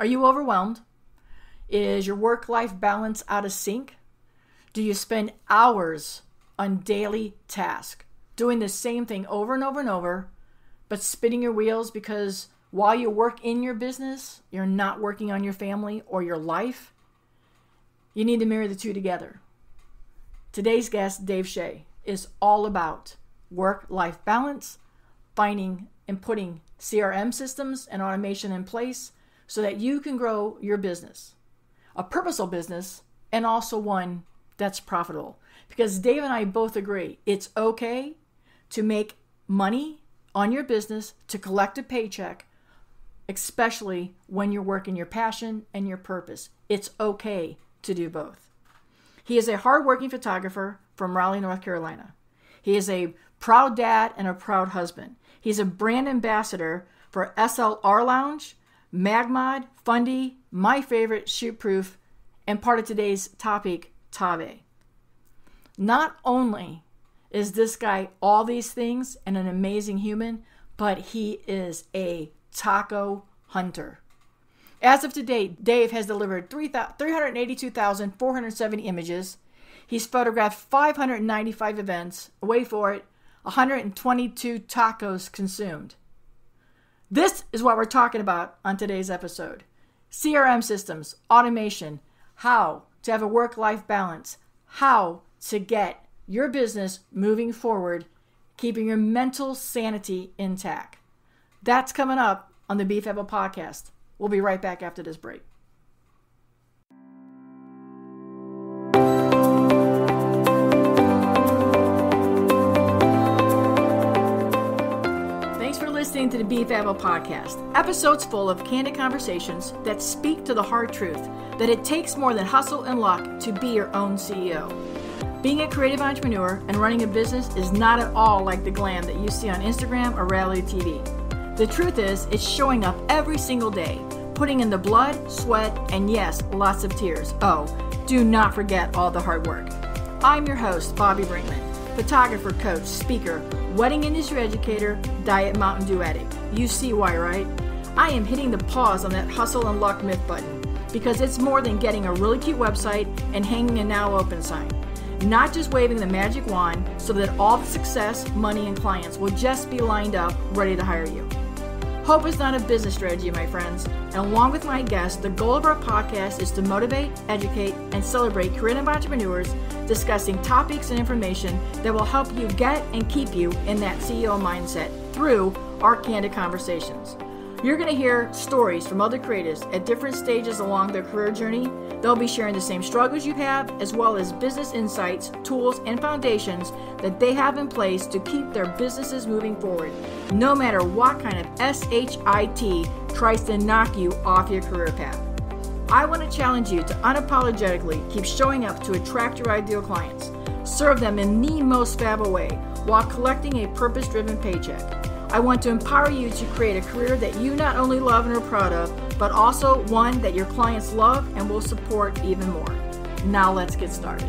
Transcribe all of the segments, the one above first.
Are you overwhelmed? Is your work life balance out of sync? Do you spend hours on daily tasks doing the same thing over and over and over, but spinning your wheels because while you work in your business, you're not working on your family or your life? You need to marry the two together. Today's guest, Dave Shay, is all about work life balance, finding and putting CRM systems and automation in place so that you can grow your business, a purposeful business, and also one that's profitable. Because Dave and I both agree it's okay to make money on your business, to collect a paycheck, especially when you're working your passion and your purpose. It's okay to do both. He is a hardworking photographer from Raleigh, North Carolina. He is a proud dad and a proud husband. He's a brand ambassador for SLR Lounge, Magmod, Fundy, my favorite, Shootproof, and part of today's topic, Tave. Not only is this guy all these things and an amazing human, but he is a taco hunter. As of today, Dave has delivered 382,470 images. He's photographed 595 events. Wait for it, 122 tacos consumed. This is what we're talking about on today's episode CRM systems, automation, how to have a work life balance, how to get your business moving forward, keeping your mental sanity intact. That's coming up on the Be Fabbo podcast. We'll be right back after this break. Listening to the Apple podcast. Episodes full of candid conversations that speak to the hard truth that it takes more than hustle and luck to be your own CEO. Being a creative entrepreneur and running a business is not at all like the glam that you see on Instagram or reality TV. The truth is, it's showing up every single day, putting in the blood, sweat, and yes, lots of tears. Oh, do not forget all the hard work. I'm your host, Bobbi Brinkman, photographer, coach, speaker, wedding industry educator, diet Mountain Dew addict. You see why, right? I am hitting the pause on that hustle and luck myth button because it's more than getting a really cute website and hanging a now open sign. Not just waving the magic wand so that all the success, money, and clients will just be lined up ready to hire you. Hope is not a business strategy, my friends. And along with my guests, the goal of our podcast is to motivate, educate, and celebrate creative entrepreneurs discussing topics and information that will help you get and keep you in that CEO mindset through our candid conversations. You're going to hear stories from other creatives at different stages along their career journey. They'll be sharing the same struggles you have, as well as business insights, tools, and foundations that they have in place to keep their businesses moving forward, no matter what kind of SHIT tries to knock you off your career path. I want to challenge you to unapologetically keep showing up to attract your ideal clients, serve them in the most fab way while collecting a purpose driven paycheck. I want to empower you to create a career that you not only love and are proud of, but also one that your clients love and will support even more. Now let's get started.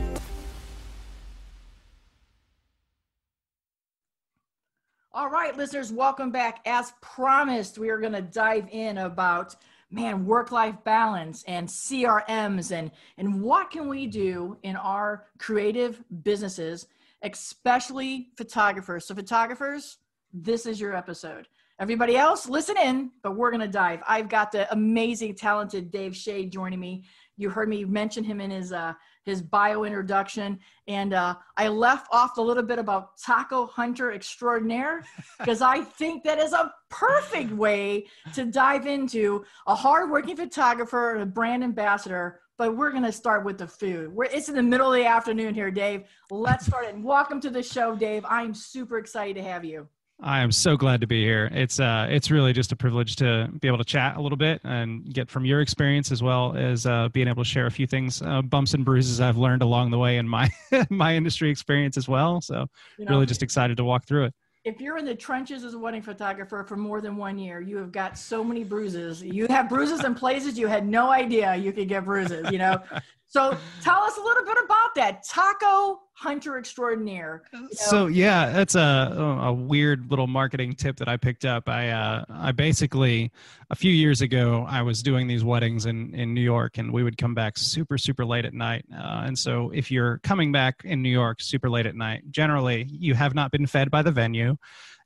All right, listeners, welcome back. As promised, we are going to dive in about man work-life balance and CRMs and and what can we do in our creative businesses, especially photographers. So photographers, this is your episode. Everybody else, listen in, but we're going to dive. I've got the amazing, talented Dave Shay joining me. You heard me mention him in his uh, his bio introduction, and uh, I left off a little bit about taco hunter extraordinaire because I think that is a perfect way to dive into a hardworking photographer and a brand ambassador. But we're going to start with the food. We're, it's in the middle of the afternoon here, Dave. Let's start it. Welcome to the show, Dave. I'm super excited to have you. I am so glad to be here. It's uh, it's really just a privilege to be able to chat a little bit and get from your experience as well as uh, being able to share a few things, uh, bumps and bruises I've learned along the way in my my industry experience as well. So you know, really just excited to walk through it. If you're in the trenches as a wedding photographer for more than one year, you have got so many bruises. You have bruises in places you had no idea you could get bruises. You know, so tell us a little bit about that taco hunter extraordinaire. You know? So yeah, that's a a weird little marketing tip that I picked up. I uh, I basically a few years ago I was doing these weddings in in New York, and we would come back super super late at night. Uh, and so if you're coming back in New York super late at night, generally you have not been fed by the venue.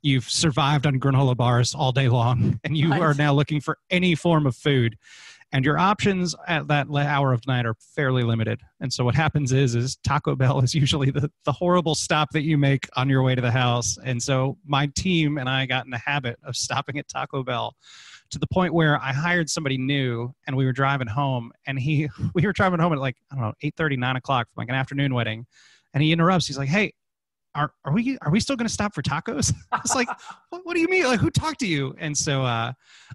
You've survived on granola bars all day long, and you are now looking for any form of food and your options at that hour of night are fairly limited. And so what happens is is taco bell is usually the, the horrible stop that you make on your way to the house. And so my team and i got in the habit of stopping at taco bell to the point where i hired somebody new and we were driving home. And he we were driving home at like i don't know 8 30 9 o'clock from like an afternoon wedding. And he interrupts. He's like hey are, are we are we still going to stop for tacos? It's like, what, what, do you mean? Like, who talked to you? And so uh,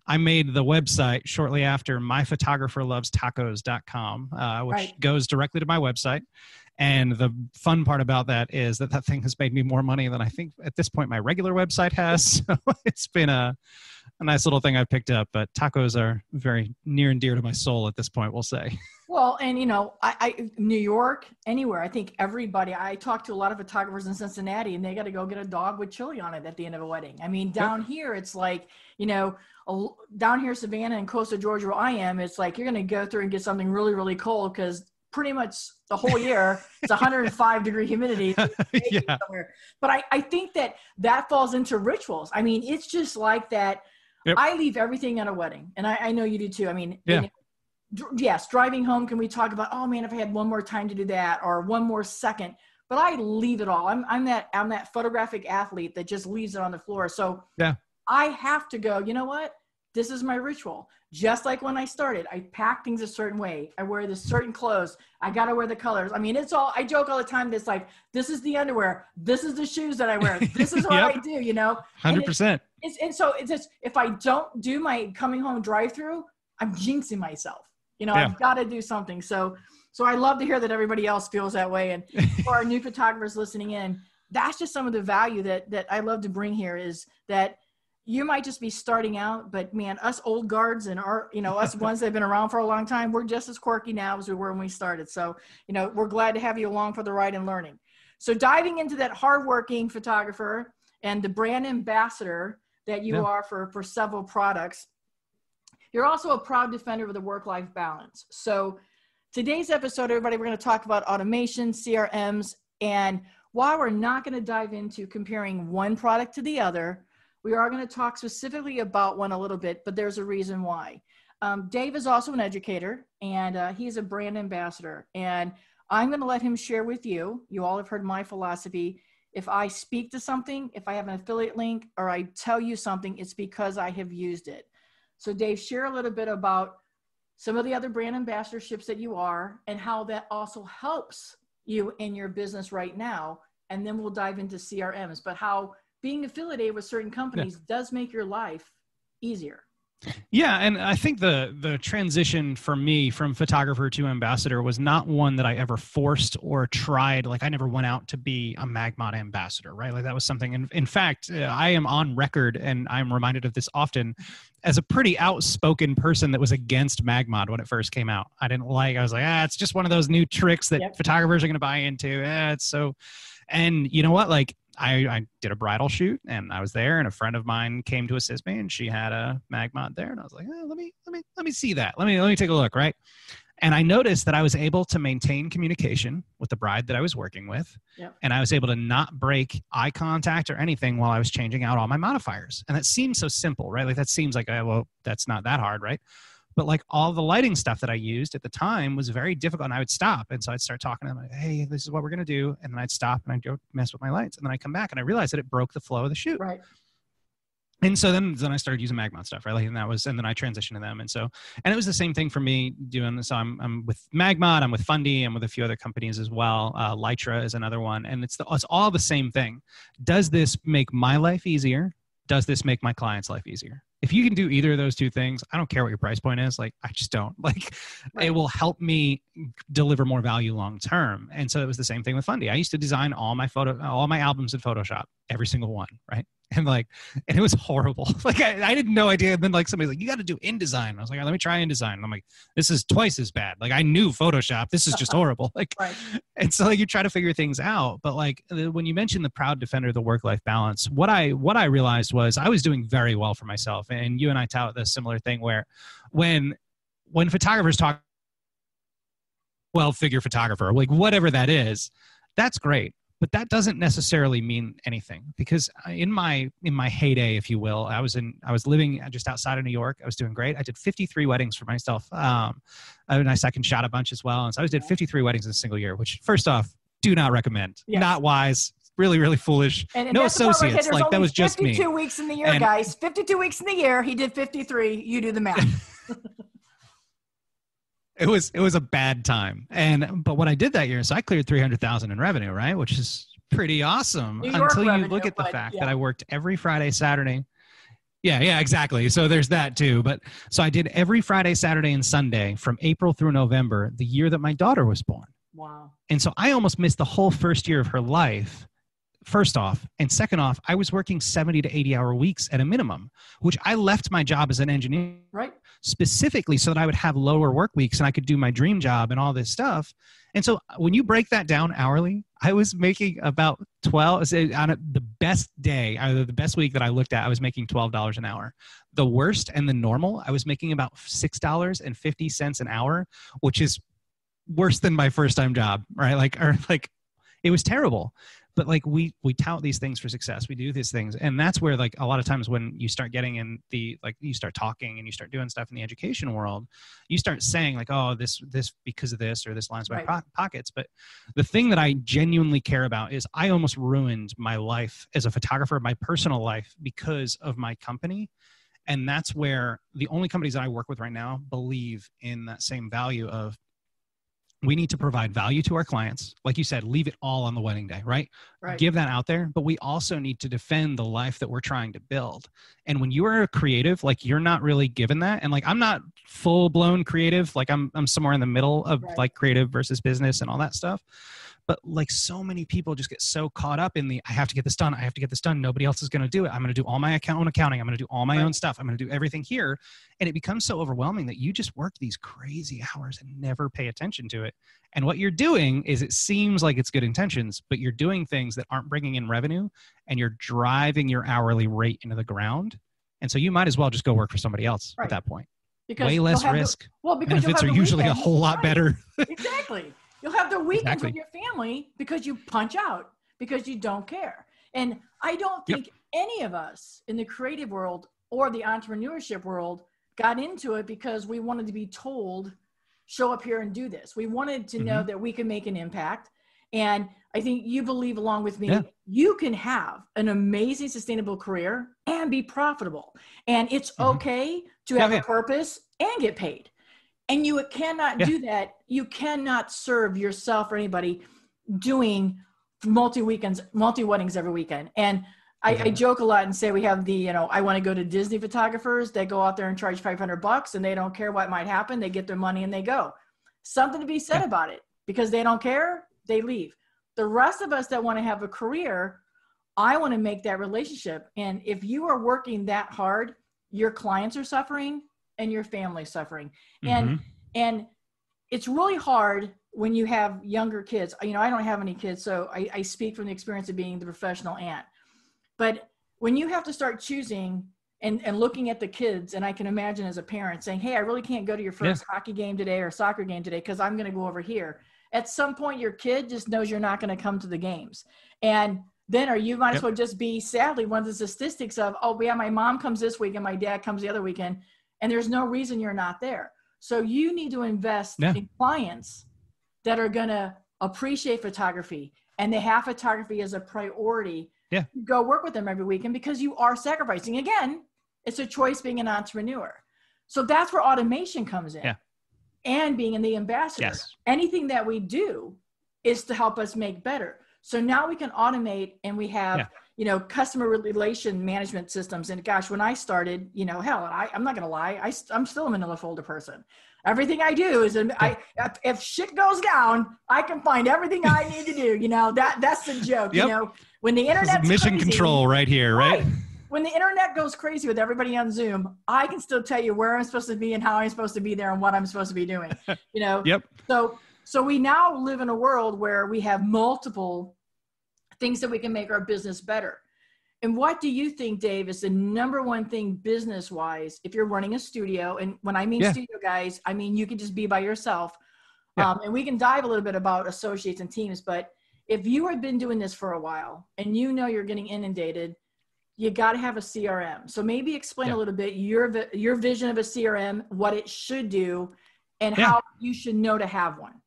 I made the website shortly after myphotographerlovestacos.com, uh, which right. goes directly to my website. And the fun part about that is that that thing has made me more money than I think at this point my regular website has. So it's been a, a nice little thing I've picked up. But tacos are very near and dear to my soul at this point, we'll say. Well, and you know, I, I New York, anywhere. I think everybody. I talk to a lot of photographers in Cincinnati, and they got to go get a dog with chili on it at the end of a wedding. I mean, down here, it's like you know, a, down here, Savannah and coastal Georgia, where I am, it's like you're going to go through and get something really, really cold because pretty much the whole year it's 105 degree humidity. yeah. But I, I think that that falls into rituals. I mean, it's just like that. Yep. I leave everything at a wedding, and I, I know you do too. I mean, yeah yes, driving home, can we talk about, oh man, if I had one more time to do that or one more second, but I leave it all. I'm, I'm that, I'm that photographic athlete that just leaves it on the floor. So yeah, I have to go, you know what? This is my ritual. Just like when I started, I pack things a certain way. I wear this certain clothes. I got to wear the colors. I mean, it's all, I joke all the time. That's like, this is the underwear. This is the shoes that I wear. This is what yep. I do, you know? 100%. And, it's, and so it's just, if I don't do my coming home drive through, I'm jinxing myself you know, yeah. I've got to do something. So, so I love to hear that everybody else feels that way. And for our new photographers listening in, that's just some of the value that that I love to bring here is that you might just be starting out, but man, us old guards and our, you know, us ones that have been around for a long time, we're just as quirky now as we were when we started. So, you know, we're glad to have you along for the ride and learning. So diving into that hardworking photographer and the brand ambassador that you yeah. are for, for several products, you're also a proud defender of the work life balance. So, today's episode, everybody, we're going to talk about automation, CRMs, and while we're not going to dive into comparing one product to the other, we are going to talk specifically about one a little bit, but there's a reason why. Um, Dave is also an educator and uh, he's a brand ambassador. And I'm going to let him share with you. You all have heard my philosophy. If I speak to something, if I have an affiliate link, or I tell you something, it's because I have used it. So, Dave, share a little bit about some of the other brand ambassadorships that you are and how that also helps you in your business right now. And then we'll dive into CRMs, but how being affiliated with certain companies yeah. does make your life easier. Yeah, and I think the the transition for me from photographer to ambassador was not one that I ever forced or tried. Like I never went out to be a Magmod ambassador, right? Like that was something. In, in fact, uh, I am on record, and I'm reminded of this often, as a pretty outspoken person that was against Magmod when it first came out. I didn't like. I was like, ah, it's just one of those new tricks that yep. photographers are going to buy into. Eh, it's so. And you know what? Like I, I did a bridal shoot and I was there and a friend of mine came to assist me and she had a Magmod there and I was like, eh, let me let me let me see that. Let me let me take a look, right? And I noticed that I was able to maintain communication with the bride that I was working with. Yep. And I was able to not break eye contact or anything while I was changing out all my modifiers. And that seems so simple, right? Like that seems like, oh, well, that's not that hard, right? But like all the lighting stuff that I used at the time was very difficult. And I would stop. And so I'd start talking to them like, hey, this is what we're going to do. And then I'd stop and I'd go mess with my lights. And then I come back and I realized that it broke the flow of the shoot. Right. And so then, then I started using Magmod stuff, right? Like, and that was, and then I transitioned to them. And so, and it was the same thing for me doing. This. So I'm, I'm with Magmod, I'm with Fundy, I'm with a few other companies as well. Uh, Lytra is another one. And it's, the, it's all the same thing. Does this make my life easier? Does this make my client's life easier? If you can do either of those two things i don't care what your price point is like i just don't. Like right. it will help me deliver more value long term. And so it was the same thing with fundy. I used to design all my photo all my albums in photoshop every single one right and like and it was horrible. Like I, I didn't know idea. And then like somebody's like you got to do InDesign. I was like let me try InDesign. And I'm like this is twice as bad. Like I knew Photoshop. This is just horrible. Like right. and so like you try to figure things out. But like when you mentioned the proud defender of the work life balance what I what I realized was I was doing very well for myself. And you and I tout the similar thing where when when photographers talk well figure photographer like whatever that is that's great but that doesn't necessarily mean anything because in my in my heyday if you will i was in i was living just outside of new york. I was doing great. I did 53 weddings for myself um and i second shot a bunch as well. And so i did 53 weddings in a single year which first off do not recommend. Yes. not wise. Really really foolish. And, and no associates. like that was just 52 me weeks in the year and, guys. 52 weeks in the year he did 53 you do the math it was it was a bad time. And but what I did that year, so I cleared three hundred thousand in revenue, right? Which is pretty awesome until you look at the fact yeah. that I worked every Friday, Saturday. Yeah, yeah, exactly. So there's that too. But so I did every Friday, Saturday, and Sunday from April through November, the year that my daughter was born. Wow. And so I almost missed the whole first year of her life first off and second off i was working 70 to 80 hour weeks at a minimum which i left my job as an engineer right specifically so that i would have lower work weeks and i could do my dream job and all this stuff. And so uh, when you break that down hourly i was making about 12 uh, on the best day either the best week that i looked at i was making $12 an hour. The worst and the normal i was making about $6.50 an hour which is worse than my first time job right? Like or like it was terrible. But like we we tout these things for success. We do these things. And that's where like a lot of times when you start getting in the like you start talking and you start doing stuff in the education world you start saying like oh this this because of this or this lines my right. po- pockets. But the thing that i genuinely care about is i almost ruined my life as a photographer my personal life because of my company. And that's where the only companies that i work with right now believe in that same value of we need to provide value to our clients. Like you said leave it all on the wedding day right? right. Give that out there but we also need to defend the life that we're trying to build. And when you are a creative like you're not really given that. And like i'm not full blown creative. Like i'm i'm somewhere in the middle of right. like creative versus business and all that stuff but like so many people just get so caught up in the I have to get this done, I have to get this done. Nobody else is going to do it. I'm going to do all my account own accounting. I'm going to do all my right. own stuff. I'm going to do everything here, and it becomes so overwhelming that you just work these crazy hours and never pay attention to it. And what you're doing is it seems like it's good intentions, but you're doing things that aren't bringing in revenue, and you're driving your hourly rate into the ground. And so you might as well just go work for somebody else right. at that point. Because way less risk. The, well, because benefits are usually weekend. a whole lot right. better. exactly. You'll have the weekends exactly. with your family because you punch out because you don't care. And I don't think yep. any of us in the creative world or the entrepreneurship world got into it because we wanted to be told, show up here and do this. We wanted to mm-hmm. know that we can make an impact. And I think you believe along with me, yeah. you can have an amazing sustainable career and be profitable. And it's mm-hmm. okay to have yeah, a purpose and get paid and you cannot yeah. do that. You cannot serve yourself or anybody doing multi weekends multi weddings every weekend. And I, I, joke a lot and say we have the you know i want to go to disney photographers they go out there and charge 500 bucks and they don't care what might happen. They get their money and they go. Something to be said about it because they don't care they leave. The rest of us that want to have a career i want to make that relationship. And if you are working that hard your clients are suffering and your family suffering and mm-hmm. and it's really hard when you have younger kids you know i don't have any kids so I, I speak from the experience of being the professional aunt but when you have to start choosing and, and looking at the kids and i can imagine as a parent saying hey i really can't go to your first yeah. hockey game today or soccer game today because i'm going to go over here at some point your kid just knows you're not going to come to the games and then or you might yep. as well just be sadly one of the statistics of oh yeah my mom comes this week and my dad comes the other weekend and there's no reason you're not there. So you need to invest yeah. in clients that are going to appreciate photography and they have photography as a priority. Yeah. Go work with them every weekend because you are sacrificing. Again, it's a choice being an entrepreneur. So that's where automation comes in. Yeah. And being in the ambassador. Yes. Anything that we do is to help us make better. So now we can automate and we have yeah you know customer relation management systems and gosh when i started you know hell I, i'm not going to lie I, i'm still a manila folder person everything i do is I, if, if, shit goes down i can find everything i need to do you know that that's the joke yep. you know when the internet mission crazy, control right here, right? right? When the internet goes crazy with everybody on Zoom, I can still tell you where I'm supposed to be and how I'm supposed to be there and what I'm supposed to be doing. You know. yep. So so we now live in a world where we have multiple things that we can make our business better. And what do you think, Dave, is the number one thing business wise if you're running a studio? And when I mean yeah. studio guys, I mean you can just be by yourself. Yeah. Um, and we can dive a little bit about associates and teams. But if you have been doing this for a while and you know you're getting inundated, you got to have a CRM. So maybe explain yeah. a little bit your your vision of a CRM, what it should do, and how you should know to have one.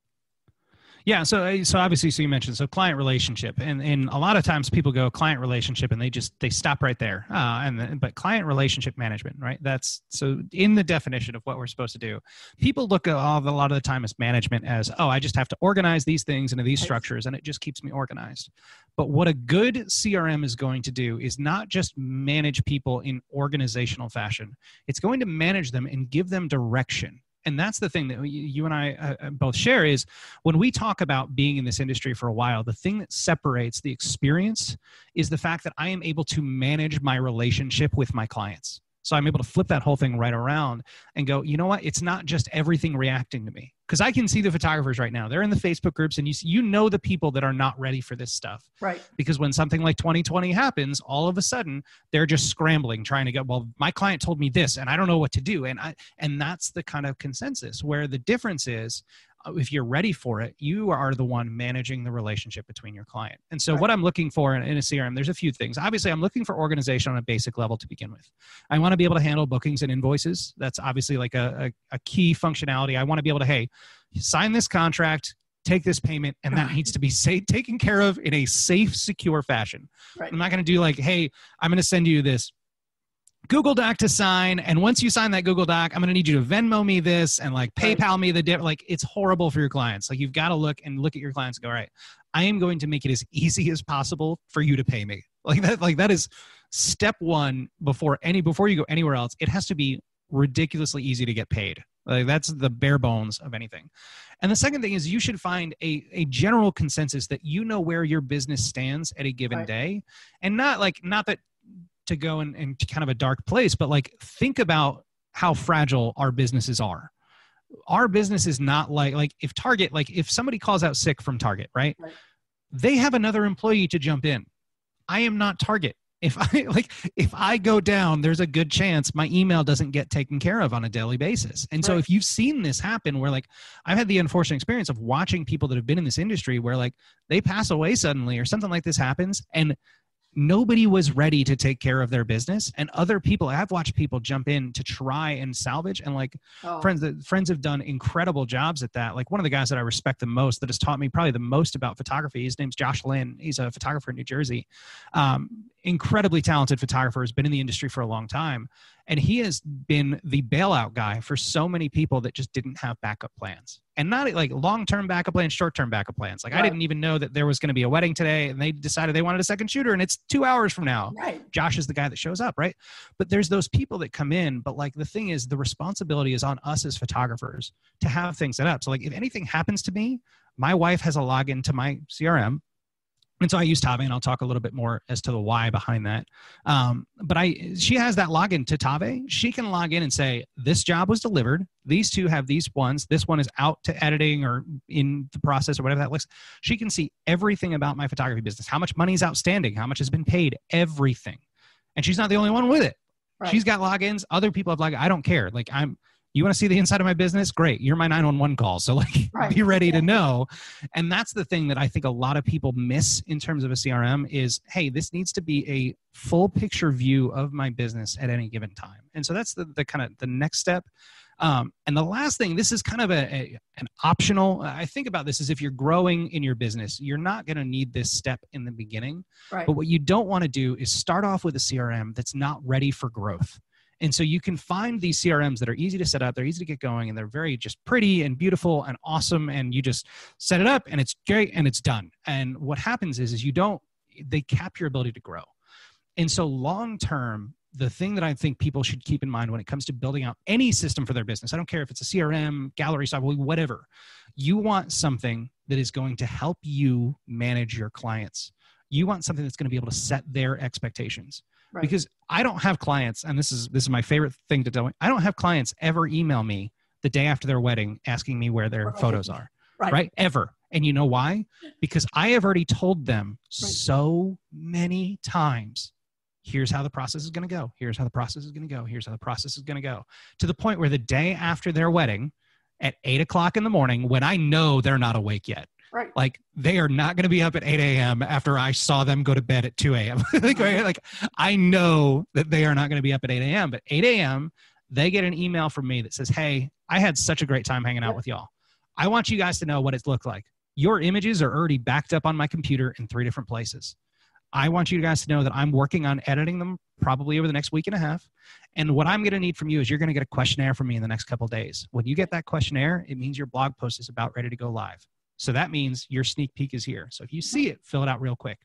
Yeah, so uh, so obviously, so you mentioned so client relationship, and and a lot of times people go client relationship, and they just they stop right there. Uh, and but client relationship management, right? That's so in the definition of what we're supposed to do. People look at all a lot of the time as management as oh, I just have to organize these things into these structures, and it just keeps me organized. But what a good CRM is going to do is not just manage people in organizational fashion; it's going to manage them and give them direction and that's the thing that you and I uh, uh, both share is when we talk about being in this industry for a while, the thing that separates the experience is the fact that I am able to manage my relationship with my clients. So I'm able to flip that whole thing right around and go, you know what? It's not just everything reacting to me. Because I can see the photographers right now. They're in the Facebook groups, and you you know the people that are not ready for this stuff. Right. Because when something like 2020 happens, all of a sudden they're just scrambling, trying to get. Well, my client told me this, and I don't know what to do. And I and that's the kind of consensus where the difference is Uh, if you're ready for it, you are the one managing the relationship between your client. And so, right. what I'm looking for in, in, a CRM, there's a few things. Obviously, I'm looking for organization on a basic level to begin with. I want to be able to handle bookings and invoices. That's obviously like a, a, a key functionality. I want to be able to, hey, sign this contract, take this payment and that needs to be safe, taken care of in a safe secure fashion right. i'm not going to do like hey i'm going to send you this Google Doc to sign, and once you sign that Google Doc, I'm going to need you to Venmo me this and like PayPal me the dip. Like it's horrible for your clients. Like you've got to look and look at your clients and go, all right, I am going to make it as easy as possible for you to pay me. Like that. Like that is step one before any before you go anywhere else. It has to be ridiculously easy to get paid. Like that's the bare bones of anything. And the second thing is you should find a, a general consensus that you know where your business stands at a given right. day. And not like not that to go in, in kind of a dark place, but like think about how fragile our businesses are. Our business is not like like if Target, like if somebody calls out sick from Target, right? right. They have another employee to jump in. I am not Target. If I like if I go down, there's a good chance my email doesn't get taken care of on a daily basis. And right. so if you've seen this happen where like I've had the unfortunate experience of watching people that have been in this industry where like they pass away suddenly or something like this happens and nobody was ready to take care of their business. And other people i've watched people jump in to try and salvage. And like oh. friends that friends have done incredible jobs at that. Like one of the guys that i respect the most that has taught me probably the most about photography his name's josh lynn. He's a photographer in new jersey. Um, incredibly talented photographer has been in the industry for a long time. And he has been the bailout guy for so many people that just didn't have backup plans. And not like long-term backup plans short-term backup plans. Like right. i didn't even know that there was going to be a wedding today and they decided they wanted a second shooter and it's two hours from now. Right. Josh is the guy that shows up right? But there's those people that come in but like the thing is the responsibility is on us as photographers to have things set up. So like if anything happens to me my wife has a login to my crm and so I use Tave, and I'll talk a little bit more as to the why behind that. Um, but I, she has that login to Tave. She can log in and say, "This job was delivered. These two have these ones. This one is out to editing or in the process or whatever that looks." She can see everything about my photography business, how much money is outstanding, how much has been paid, everything. And she's not the only one with it. Right. She's got logins. Other people have logins. I don't care. Like I'm you want to see the inside of my business? Great you're my 911 call so like right. be ready to know. And that's the thing that i think a lot of people miss in terms of a crm is hey this needs to be a full picture view of my business at any given time. And so that's the, the kind of the next step. Um, and the last thing this is kind of a, a, an optional i think about this is if you're growing in your business you're not going to need this step in the beginning. Right. but what you don't want to do is start off with a crm that's not ready for growth and so you can find these CRMs that are easy to set up, they're easy to get going, and they're very just pretty and beautiful and awesome. And you just set it up and it's great and it's done. And what happens is, is you don't, they cap your ability to grow. And so long term, the thing that I think people should keep in mind when it comes to building out any system for their business, I don't care if it's a CRM, gallery software, whatever, you want something that is going to help you manage your clients You want something that's going to be able to set their expectations. Right. Because I don't have clients, and this is this is my favorite thing to do. I don't have clients ever email me the day after their wedding asking me where their Right. photos are. Right. right? Ever. And you know why? Because I have already told them so many times here's how the process is going to go. Here's how the process is going to go. Here's how the process is going to go. To the point where the day after their wedding, at eight o'clock in the morning, when I know they're not awake yet, Right. like they are not going to be up at 8 a.m. after I saw them go to bed at 2 a.m. like, like I know that they are not going to be up at 8 a.m. But 8 a.m. they get an email from me that says, "Hey, I had such a great time hanging out with y'all. I want you guys to know what it's looked like. Your images are already backed up on my computer in three different places. I want you guys to know that I'm working on editing them probably over the next week and a half. And what I'm going to need from you is you're going to get a questionnaire from me in the next couple of days. When you get that questionnaire, it means your blog post is about ready to go live. So that means your sneak peek is here. So if you see it, fill it out real quick.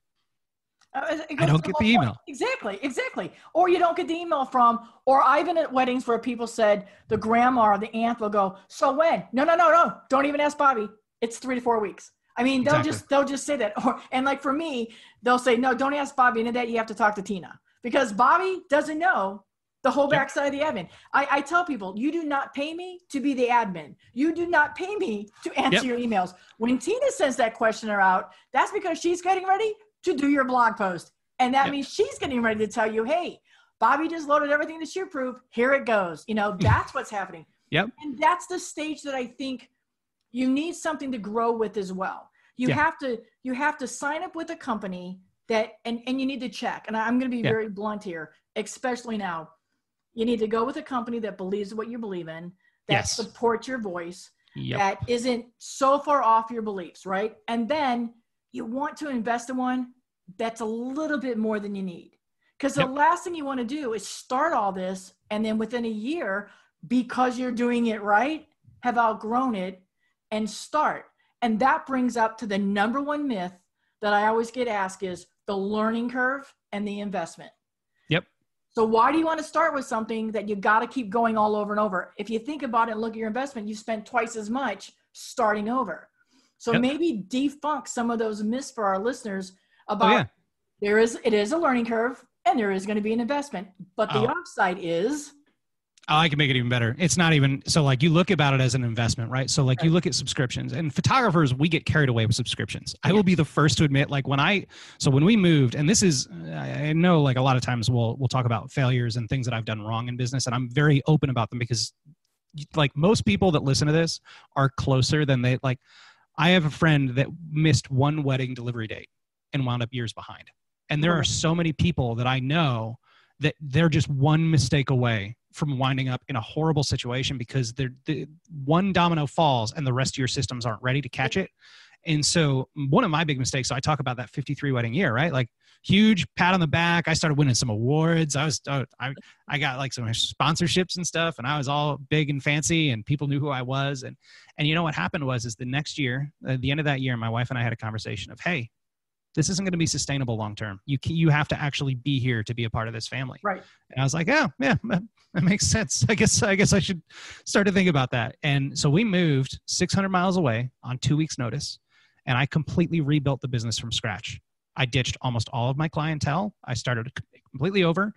Uh, I don't get the point. email. Exactly, exactly. Or you don't get the email from, or I've been at weddings where people said the grandma or the aunt will go, so when? No, no, no, no. Don't even ask Bobbi. It's three to four weeks. I mean, they'll Exactly. just they'll just say that. Or and like for me, they'll say, no, don't ask Bobbi. And that you have to talk to Tina because Bobbi doesn't know the whole Yep. backside of the admin. I, I tell people, you do not pay me to be the admin. You do not pay me to answer Yep. your emails. When Tina sends that questionnaire out, that's because she's getting ready to do your blog post. And that Yep. means she's getting ready to tell you, hey, Bobbi just loaded everything to ShootProof. Here it goes. You know, that's what's happening. Yep. And that's the stage that I think you need something to grow with as well. You Yeah. have to you have to sign up with a company that and, and you need to check. And I'm gonna be Yeah. very blunt here, especially now. You need to go with a company that believes what you believe in, that Yes. supports your voice, Yep. that isn't so far off your beliefs, right? And then you want to invest in one that's a little bit more than you need. Because the Yep. last thing you want to do is start all this and then within a year, because you're doing it right, have outgrown it and start. And that brings up to the number one myth that I always get asked is the learning curve and the investment. So why do you want to start with something that you got to keep going all over and over? If you think about it and look at your investment, you spent twice as much starting over. So Yep. maybe defunk some of those myths for our listeners oh, about Oh, yeah. there is it is a learning curve and there is going to be an investment, but the Oh. upside is Oh, I can make it even better. It's not even so like you look about it as an investment, right? So like you look at subscriptions and photographers, we get carried away with subscriptions. I will be the first to admit, like when I so when we moved, and this is I I know like a lot of times we'll we'll talk about failures and things that I've done wrong in business, and I'm very open about them because like most people that listen to this are closer than they like. I have a friend that missed one wedding delivery date and wound up years behind. And there are so many people that I know that they're just one mistake away from winding up in a horrible situation because they're the one domino falls and the rest of your systems aren't ready to catch it. And so one of my big mistakes, so I talk about that 53 wedding year, right? Like huge pat on the back. I started winning some awards. I was, uh, I, I got like some sponsorships and stuff and I was all big and fancy and people knew who I was. And, and you know what happened was, is the next year, at the end of that year, my wife and I had a conversation of, Hey, this isn't going to be sustainable long term. You can, you have to actually be here to be a part of this family. right. And I was like, oh, yeah, yeah, that, that makes sense. I guess I guess I should start to think about that. And so we moved 600 miles away on two weeks' notice, and I completely rebuilt the business from scratch. I ditched almost all of my clientele. I started completely over.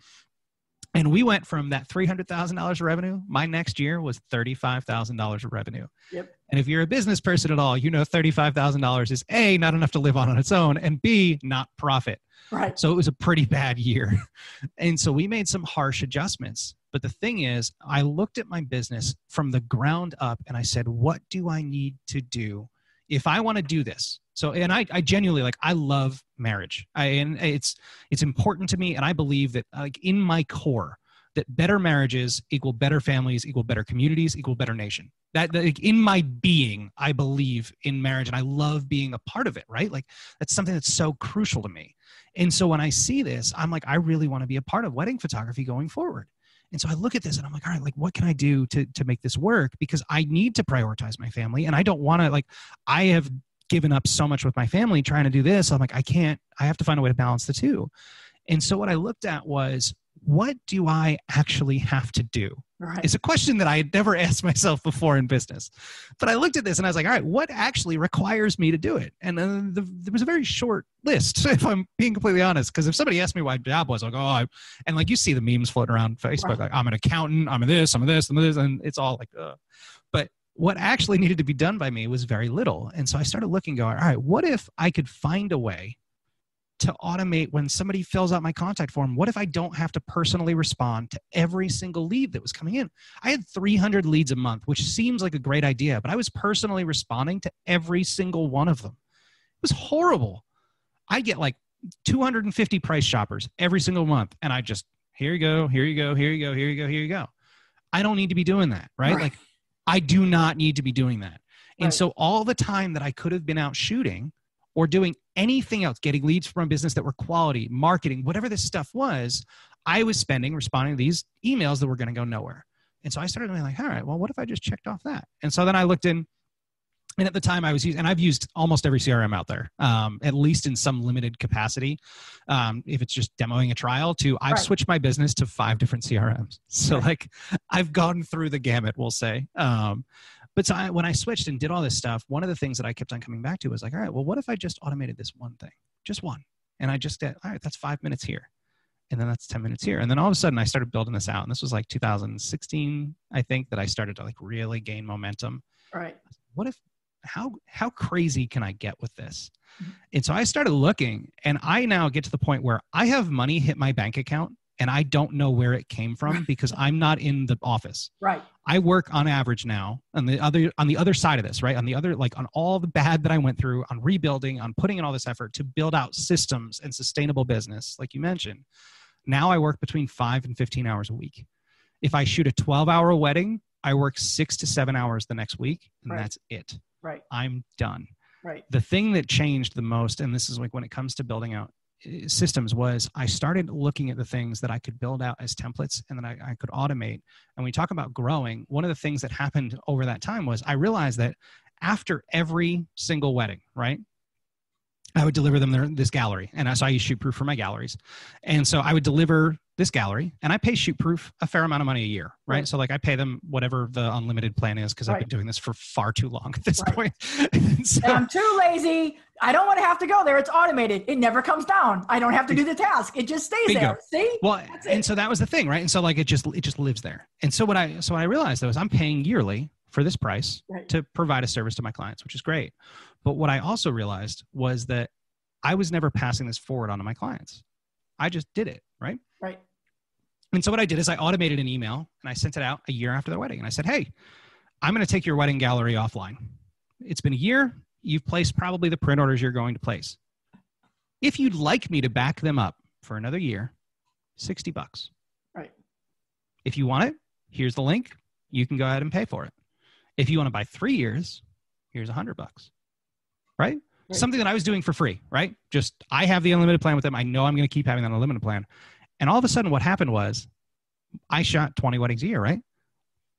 And we went from that $300,000 revenue. My next year was $35,000 of revenue. Yep. And if you're a business person at all, you know $35,000 is A, not enough to live on on its own, and B, not profit. Right. So it was a pretty bad year. And so we made some harsh adjustments. But the thing is, I looked at my business from the ground up and I said, what do I need to do if I want to do this? So, and I, I genuinely like, I love marriage. I, and it's, it's important to me. And I believe that like in my core, that better marriages equal better families, equal better communities, equal better nation. That, that like, in my being, I believe in marriage and I love being a part of it, right? Like that's something that's so crucial to me. And so when I see this, I'm like, I really want to be a part of wedding photography going forward. And so I look at this and I'm like, all right, like what can I do to to make this work? Because I need to prioritize my family and I don't want to like I have given up so much with my family trying to do this. I'm like, I can't, I have to find a way to balance the two. And so what I looked at was what do I actually have to do? Right. It's a question that I had never asked myself before in business. But I looked at this and I was like, all right, what actually requires me to do it? And then the, there was a very short list, if I'm being completely honest. Because if somebody asked me what my job was, I'll go, oh, I, and like you see the memes floating around Facebook, right. like I'm an accountant, I'm a this, I'm a this, I'm a this, and it's all like, Ugh. but what actually needed to be done by me was very little. And so I started looking, going, all right, what if I could find a way to automate when somebody fills out my contact form what if i don't have to personally respond to every single lead that was coming in? I had 300 leads a month which seems like a great idea but i was personally responding to every single one of them. It was horrible. I get like 250 price shoppers every single month and i just here you go here you go here you go here you go here you go. I don't need to be doing that right, right. like i do not need to be doing that. And right. so all the time that i could have been out shooting or doing anything else, getting leads from a business that were quality, marketing, whatever this stuff was, I was spending responding to these emails that were going to go nowhere. And so I started being like, all right, well, what if I just checked off that? And so then I looked in, and at the time I was using, and I've used almost every CRM out there, um, at least in some limited capacity. Um, if it's just demoing a trial, to I've right. switched my business to five different CRMs. So right. like I've gone through the gamut, we'll say. Um, but so I, when I switched and did all this stuff, one of the things that I kept on coming back to was like, all right, well, what if I just automated this one thing, just one, and I just did, all right, that's five minutes here, and then that's 10 minutes here. And then all of a sudden I started building this out. And this was like 2016, I think, that I started to like really gain momentum. Right. What if, how, how crazy can I get with this? Mm-hmm. And so I started looking and I now get to the point where I have money hit my bank account and I don't know where it came from because I'm not in the office. Right. I work on average now on the other on the other side of this, right? On the other like on all the bad that I went through, on rebuilding, on putting in all this effort to build out systems and sustainable business, like you mentioned. Now I work between 5 and 15 hours a week. If I shoot a 12-hour wedding, I work 6 to 7 hours the next week and right. that's it. Right. I'm done. Right. The thing that changed the most and this is like when it comes to building out systems was I started looking at the things that I could build out as templates and then I, I, could automate. And we talk about growing, one of the things that happened over that time was I realized that after every single wedding, right? I would deliver them their, this gallery. And so I shoot proof for my galleries. And so I would deliver this gallery and I pay Shootproof a fair amount of money a year, right? right. So like I pay them whatever the unlimited plan is because right. I've been doing this for far too long at this right. point. so, I'm too lazy. I don't want to have to go there. It's automated. It never comes down. I don't have to do the task. It just stays there. See? Well, and so that was the thing, right? And so like it just it just lives there. And so what I so what I realized though is I'm paying yearly for this price to provide a service to my clients, which is great. But what I also realized was that I was never passing this forward onto my clients. I just did it, right? Right. And so what I did is I automated an email and I sent it out a year after the wedding. And I said, Hey, I'm going to take your wedding gallery offline. It's been a year. You've placed probably the print orders you're going to place. If you'd like me to back them up for another year, 60 bucks. Right. If you want it, here's the link. You can go ahead and pay for it. If you want to buy three years, here's a hundred bucks. Right? right? Something that I was doing for free, right? Just I have the unlimited plan with them. I know I'm going to keep having that unlimited plan. And all of a sudden, what happened was I shot 20 weddings a year, right?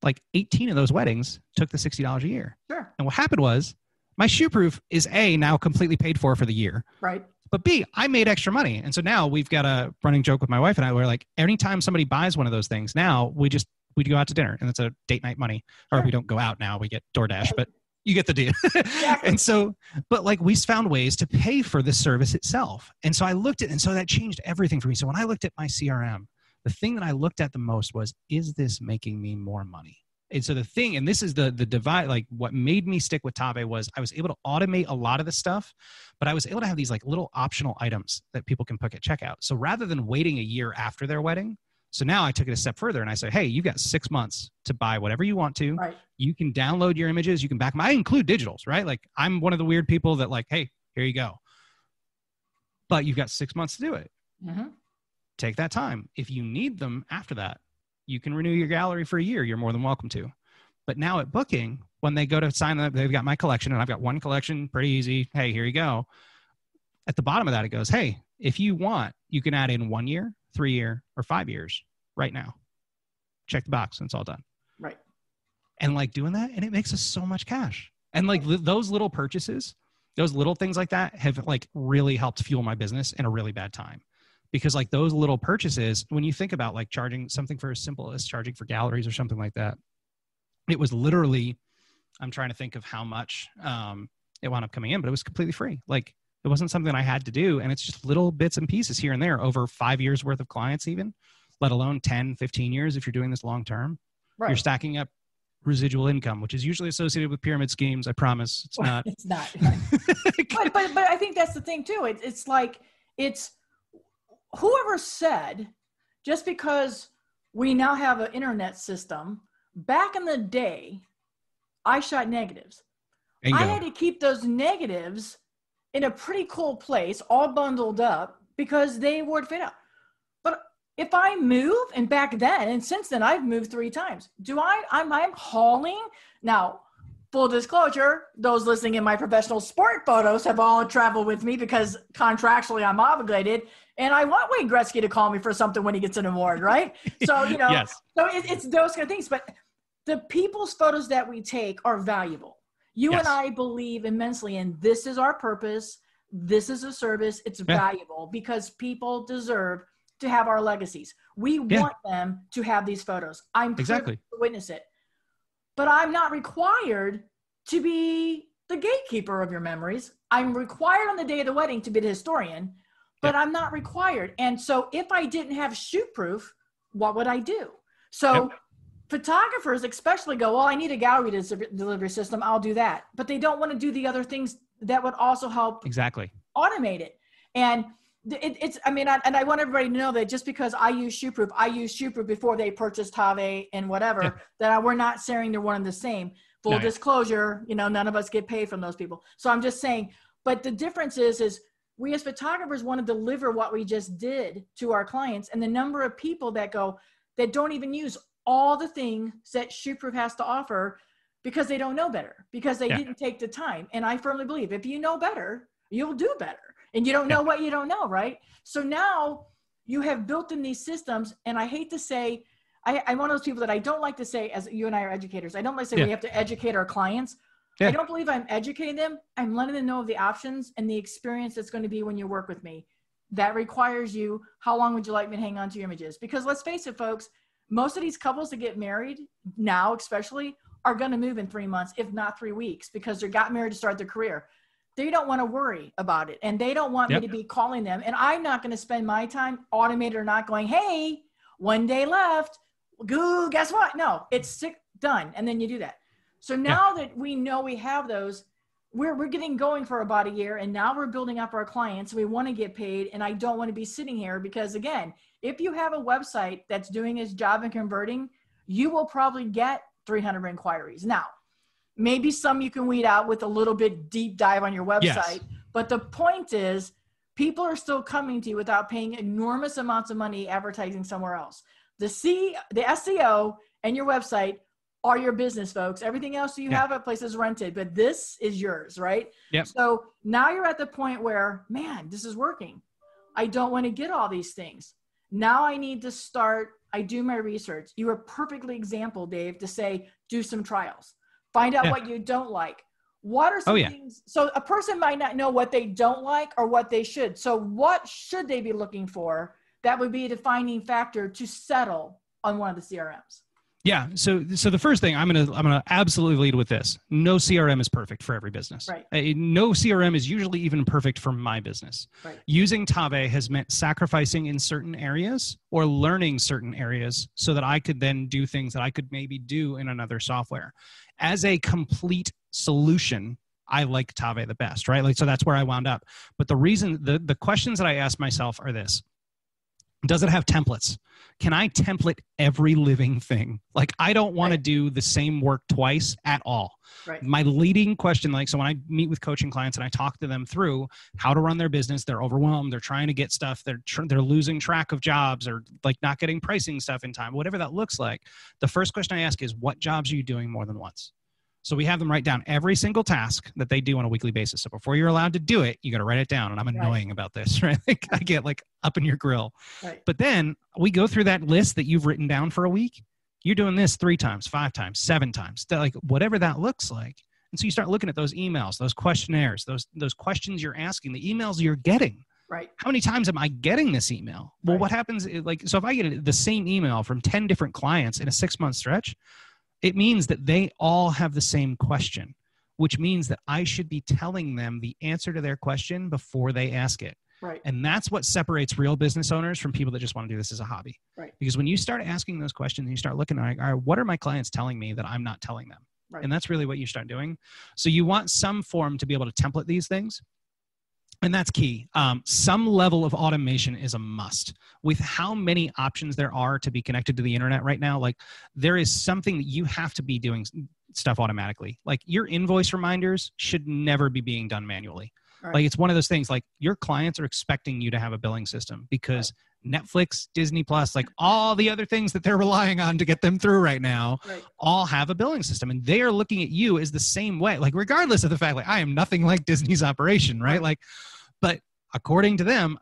Like 18 of those weddings took the $60 a year. Sure. And what happened was my Shootproof is A, now completely paid for for the year. Right. But B, I made extra money. And so now we've got a running joke with my wife and I where like anytime somebody buys one of those things, now we just we go out to dinner and it's a date night money. Or sure. we don't go out now, we get DoorDash, but you get the deal. Exactly. and so, but like we found ways to pay for the service itself. And so I looked at, and so that changed everything for me. So when I looked at my CRM, the thing that I looked at the most was, is this making me more money? And so the thing, and this is the the divide, like what made me stick with Tave was I was able to automate a lot of the stuff, but I was able to have these like little optional items that people can put at checkout. So rather than waiting a year after their wedding, so now I took it a step further and I said, hey, you've got six months to buy whatever you want to. Right. You can download your images, you can back them. I include digitals, right? Like I'm one of the weird people that like, hey, here you go. But you've got six months to do it. Mm-hmm. Take that time. If you need them after that, you can renew your gallery for a year. You're more than welcome to. But now at booking, when they go to sign up, they've got my collection and I've got one collection, pretty easy. Hey, here you go. At the bottom of that, it goes, hey, if you want, you can add in one year, three year, or five years right now. Check the box and it's all done. Right. And like doing that, and it makes us so much cash. And like those little purchases, those little things like that have like really helped fuel my business in a really bad time because like those little purchases when you think about like charging something for as simple as charging for galleries or something like that it was literally i'm trying to think of how much um, it wound up coming in but it was completely free like it wasn't something i had to do and it's just little bits and pieces here and there over five years worth of clients even let alone 10 15 years if you're doing this long term. Right. you're stacking up residual income which is usually associated with pyramid schemes i promise. It's not it's not. But, but but i think that's the thing too. It, it's like it's whoever said just because we now have an internet system, back in the day, I shot negatives. I had to keep those negatives in a pretty cool place, all bundled up, because they would fit out. But if I move, and back then, and since then, I've moved three times. Do I? I'm, I'm hauling now. Full disclosure: those listening in my professional sport photos have all traveled with me because contractually I'm obligated. And I want Wayne Gretzky to call me for something when he gets an award, right? So, you know, yes. so it, it's those kind of things. But the people's photos that we take are valuable. You yes. and I believe immensely in this is our purpose. This is a service. It's yeah. valuable because people deserve to have our legacies. We yeah. want them to have these photos. I'm exactly to witness it. But I'm not required to be the gatekeeper of your memories. I'm required on the day of the wedding to be the historian but yep. I'm not required. And so if I didn't have ShootProof, what would I do? So yep. Photographers especially go, well, I need a gallery delivery system. I'll do that. But they don't want to do the other things that would also help exactly automate it. And it, it's, I mean, I, and I want everybody to know that just because I use ShootProof, I use ShootProof before they purchased Tave and whatever, yeah. that I, we're not saying they're one and the same. Full no, disclosure, you know, none of us get paid from those people. So I'm just saying, but the difference is, is we as photographers want to deliver what we just did to our clients and the number of people that go that don't even use all the things that shootproof has to offer because they don't know better because they yeah. didn't take the time and i firmly believe if you know better you'll do better and you don't know yeah. what you don't know right so now you have built in these systems and i hate to say I, am one of those people that i don't like to say as you and i are educators i don't like to say yeah. we have to educate our clients. I don't believe I'm educating them. I'm letting them know of the options and the experience that's going to be when you work with me. That requires you, how long would you like me to hang on to your images? Because let's face it, folks, most of these couples that get married now, especially, are going to move in three months, if not three weeks, because they got married to start their career. They don't want to worry about it. And they don't want yep. me to be calling them. And I'm not going to spend my time, automated or not, going, hey, one day left. Goo, guess what? No, it's sick, done. And then you do that. So now yeah. that we know we have those, we're, we're getting going for about a year and now we're building up our clients. We want to get paid. And I don't want to be sitting here because, again, if you have a website that's doing its job and converting, you will probably get 300 inquiries. Now, maybe some you can weed out with a little bit deep dive on your website. Yes. But the point is, people are still coming to you without paying enormous amounts of money advertising somewhere else. The C, the SEO and your website are your business folks everything else you yeah. have at places rented but this is yours right yep. so now you're at the point where man this is working i don't want to get all these things now i need to start i do my research. You are perfectly example dave to say do some trials. Find out yeah. what you don't like. What are oh, some oh, yeah. things so a person might not know what they don't like or what they should. So what should they be looking for that would be a defining factor to settle on one of the crms yeah. So, so the first thing I'm gonna I'm gonna absolutely lead with this. No CRM is perfect for every business. Right. Uh, no CRM is usually even perfect for my business. Right. Using Tave has meant sacrificing in certain areas or learning certain areas so that I could then do things that I could maybe do in another software. As a complete solution, I like Tave the best, right? Like so that's where I wound up. But the reason the the questions that I ask myself are this does it have templates can i template every living thing like i don't want right. to do the same work twice at all right. my leading question like so when i meet with coaching clients and i talk to them through how to run their business they're overwhelmed they're trying to get stuff they're tr- they're losing track of jobs or like not getting pricing stuff in time whatever that looks like the first question i ask is what jobs are you doing more than once so we have them write down every single task that they do on a weekly basis. So before you're allowed to do it, you got to write it down. And I'm annoying right. about this, right? Like I get like up in your grill. Right. But then we go through that list that you've written down for a week. You're doing this three times, five times, seven times, like whatever that looks like. And so you start looking at those emails, those questionnaires, those those questions you're asking, the emails you're getting. Right. How many times am I getting this email? Well, Right. what happens? is, Like, so if I get the same email from 10 different clients in a six month stretch, it means that they all have the same question, which means that I should be telling them the answer to their question before they ask it. Right. And that's what separates real business owners from people that just want to do this as a hobby. Right. Because when you start asking those questions and you start looking at, all right, what are my clients telling me that I'm not telling them? Right. And that's really what you start doing. So you want some form to be able to template these things. And that's key. Um, some level of automation is a must. With how many options there are to be connected to the internet right now, like there is something that you have to be doing stuff automatically. Like your invoice reminders should never be being done manually. Right. Like it's one of those things like your clients are expecting you to have a billing system because Netflix, Disney Plus, like all the other things that they're relying on to get them through right now Right. all have a billing system and they are looking at you as the same way like regardless of the fact like i am nothing like disney's operation right, Right. like but according to them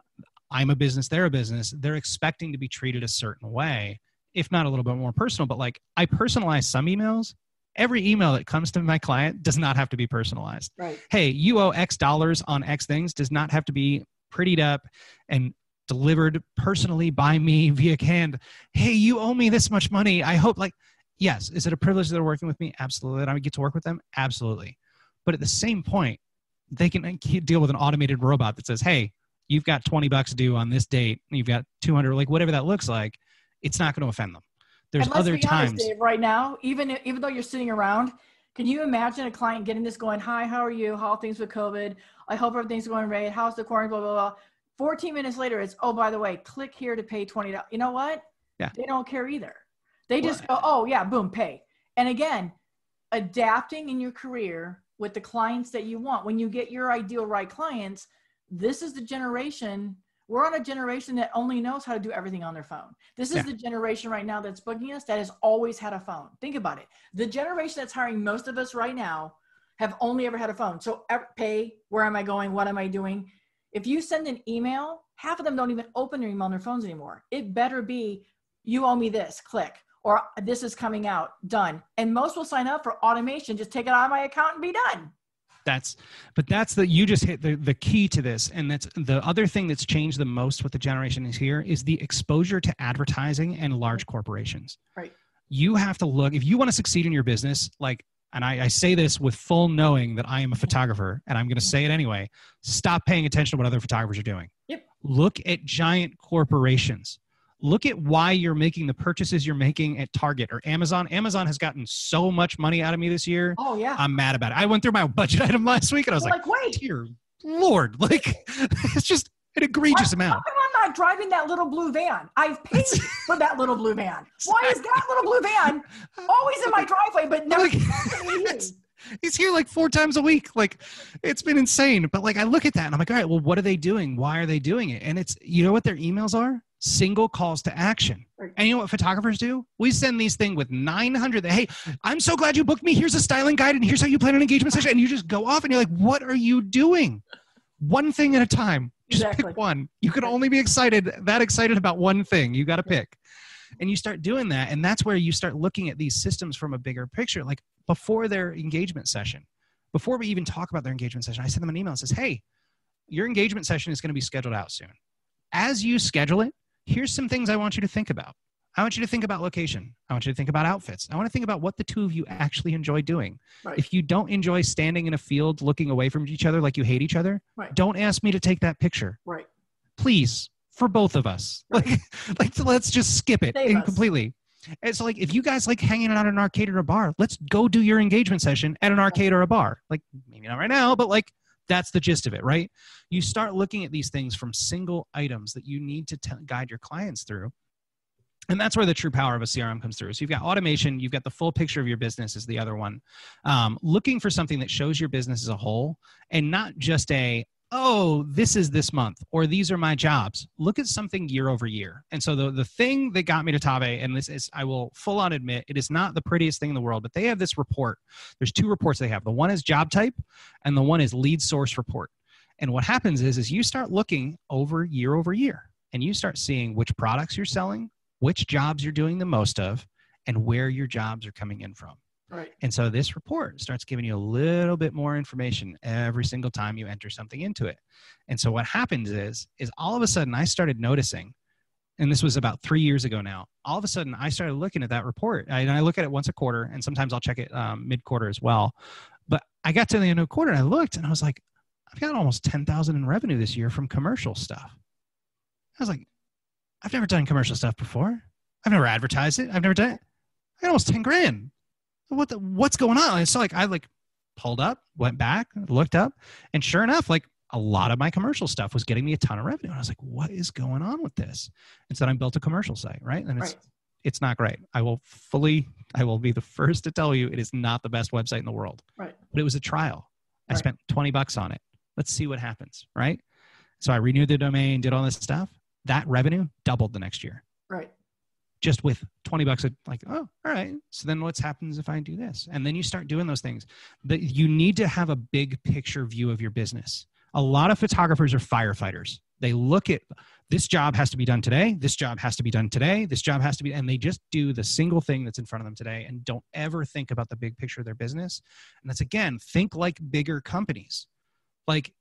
i'm a business they're a business they're expecting to be treated a certain way if not a little bit more personal. But like i personalize some emails. Every email that comes to my client does not have to be personalized. Right. hey you owe x dollars on x things does not have to be prettied up and delivered personally by me via canned hey you owe me this much money. I hope like yes. Is it a privilege that they're working with me? Absolutely. That i get to work with them? Absolutely. But at the same point they can deal with an automated robot that says hey you've got 20 bucks due on this date and you've got 200 like whatever that looks like it's not going to offend them there's and let's other be honest, times Dave, right now, even even though you're sitting around, can you imagine a client getting this going, Hi, how are you? How are things with COVID? I hope everything's going great. How's the quarantine? Blah, blah, blah. 14 minutes later, it's, oh, by the way, click here to pay $20. You know what? Yeah. They don't care either. They just Well, go, oh, yeah, boom, pay. And again, adapting in your career with the clients that you want. When you get your ideal right clients, this is the generation. We're on a generation that only knows how to do everything on their phone. This is Yeah. the generation right now that's booking us that has always had a phone. Think about it. The generation that's hiring most of us right now have only ever had a phone. So pay, where am I going? What am I doing? If you send an email, half of them don't even open their email on their phones anymore. It better be, you owe me this, click, or this is coming out, done. And most will sign up for automation, just take it out of my account and be done. that's but that's the you just hit the, the key to this and that's the other thing that's changed the most with the generation is here is the exposure to advertising and large corporations Right. you have to look if you want to succeed in your business like and I, I say this with full knowing that i am a photographer and i'm going to say it anyway stop paying attention to what other photographers are doing Yep. look at giant corporations look at why you're making the purchases you're making at target or amazon amazon has gotten so much money out of me this year Oh, yeah. I'm mad about it. I went through my budget item last week and I was like, like, wait, dear Lord, like it's just an egregious how amount. come I'm not driving that little blue van? I've paid for that little blue van. Why is that little blue van always in my driveway, but never Like, being it's- used? he's here like four times a week. Like it's been insane. But like I look at that and I'm like, all right, well, what are they doing? Why are they doing it? And it's you know what their emails are? Single calls to action. And you know what photographers do? We send these thing with 900. Hey, I'm so glad you booked me. Here's a styling guide, and here's how you plan an engagement session. And you just go off, and you're like, what are you doing? One thing at a time. Just Exactly. pick one. You can only be excited that excited about one thing. You got to pick. And you start doing that, and that's where you start looking at these systems from a bigger picture. Like before their engagement session, before we even talk about their engagement session, I send them an email and says, "Hey, your engagement session is going to be scheduled out soon. As you schedule it, here's some things I want you to think about. I want you to think about location. I want you to think about outfits. I want to think about what the two of you actually enjoy doing. Right. If you don't enjoy standing in a field looking away from each other like you hate each other, Right. don't ask me to take that picture. Right. Please, for both of us. Right. Like, like let's just skip it Save completely. And so, like, if you guys like hanging out at an arcade or a bar, let's go do your engagement session at an arcade or a bar. Like, maybe not right now, but like, that's the gist of it, right? You start looking at these things from single items that you need to t- guide your clients through. And that's where the true power of a CRM comes through. So you've got automation, you've got the full picture of your business is the other one. Um, looking for something that shows your business as a whole and not just a, oh, this is this month or these are my jobs. Look at something year over year. And so the, the thing that got me to Tave, and this is, I will full on admit, it is not the prettiest thing in the world, but they have this report. There's two reports they have. The one is job type and the one is lead source report. And what happens is, is you start looking over year over year and you start seeing which products you're selling, which jobs you're doing the most of, and where your jobs are coming in from. Right. And so this report starts giving you a little bit more information every single time you enter something into it. And so what happens is, is all of a sudden I started noticing, and this was about three years ago now. All of a sudden I started looking at that report, and I look at it once a quarter, and sometimes I'll check it um, mid quarter as well. But I got to the end of the quarter and I looked, and I was like, I've got almost ten thousand in revenue this year from commercial stuff. I was like, I've never done commercial stuff before. I've never advertised it. I've never done it. I got almost 10 grand. What the, what's going on? So like I like pulled up, went back, looked up, and sure enough, like a lot of my commercial stuff was getting me a ton of revenue. And I was like, what is going on with this? And so I built a commercial site, right? And it's Right. it's not great. I will fully, I will be the first to tell you it is not the best website in the world. Right. But it was a trial. I Right. spent 20 bucks on it. Let's see what happens, right? So I renewed the domain, did all this stuff. That revenue doubled the next year. Just with 20 bucks like oh all right so then what happens if i do this and then you start doing those things that you need to have a big picture view of your business a lot of photographers are firefighters they look at this job has to be done today this job has to be done today this job has to be and they just do the single thing that's in front of them today and don't ever think about the big picture of their business and that's again think like bigger companies like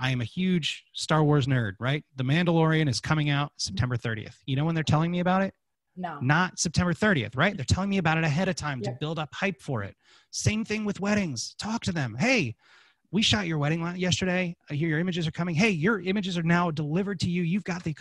I am a huge Star Wars nerd, right? The Mandalorian is coming out September 30th. You know when they're telling me about it? No. not September 30th, right? They're telling me about it ahead of time to build up hype for it. Same thing with weddings. Talk to them. Hey, we shot your wedding yesterday. I hear your images are coming. Hey, your images are now delivered to you. You've got the.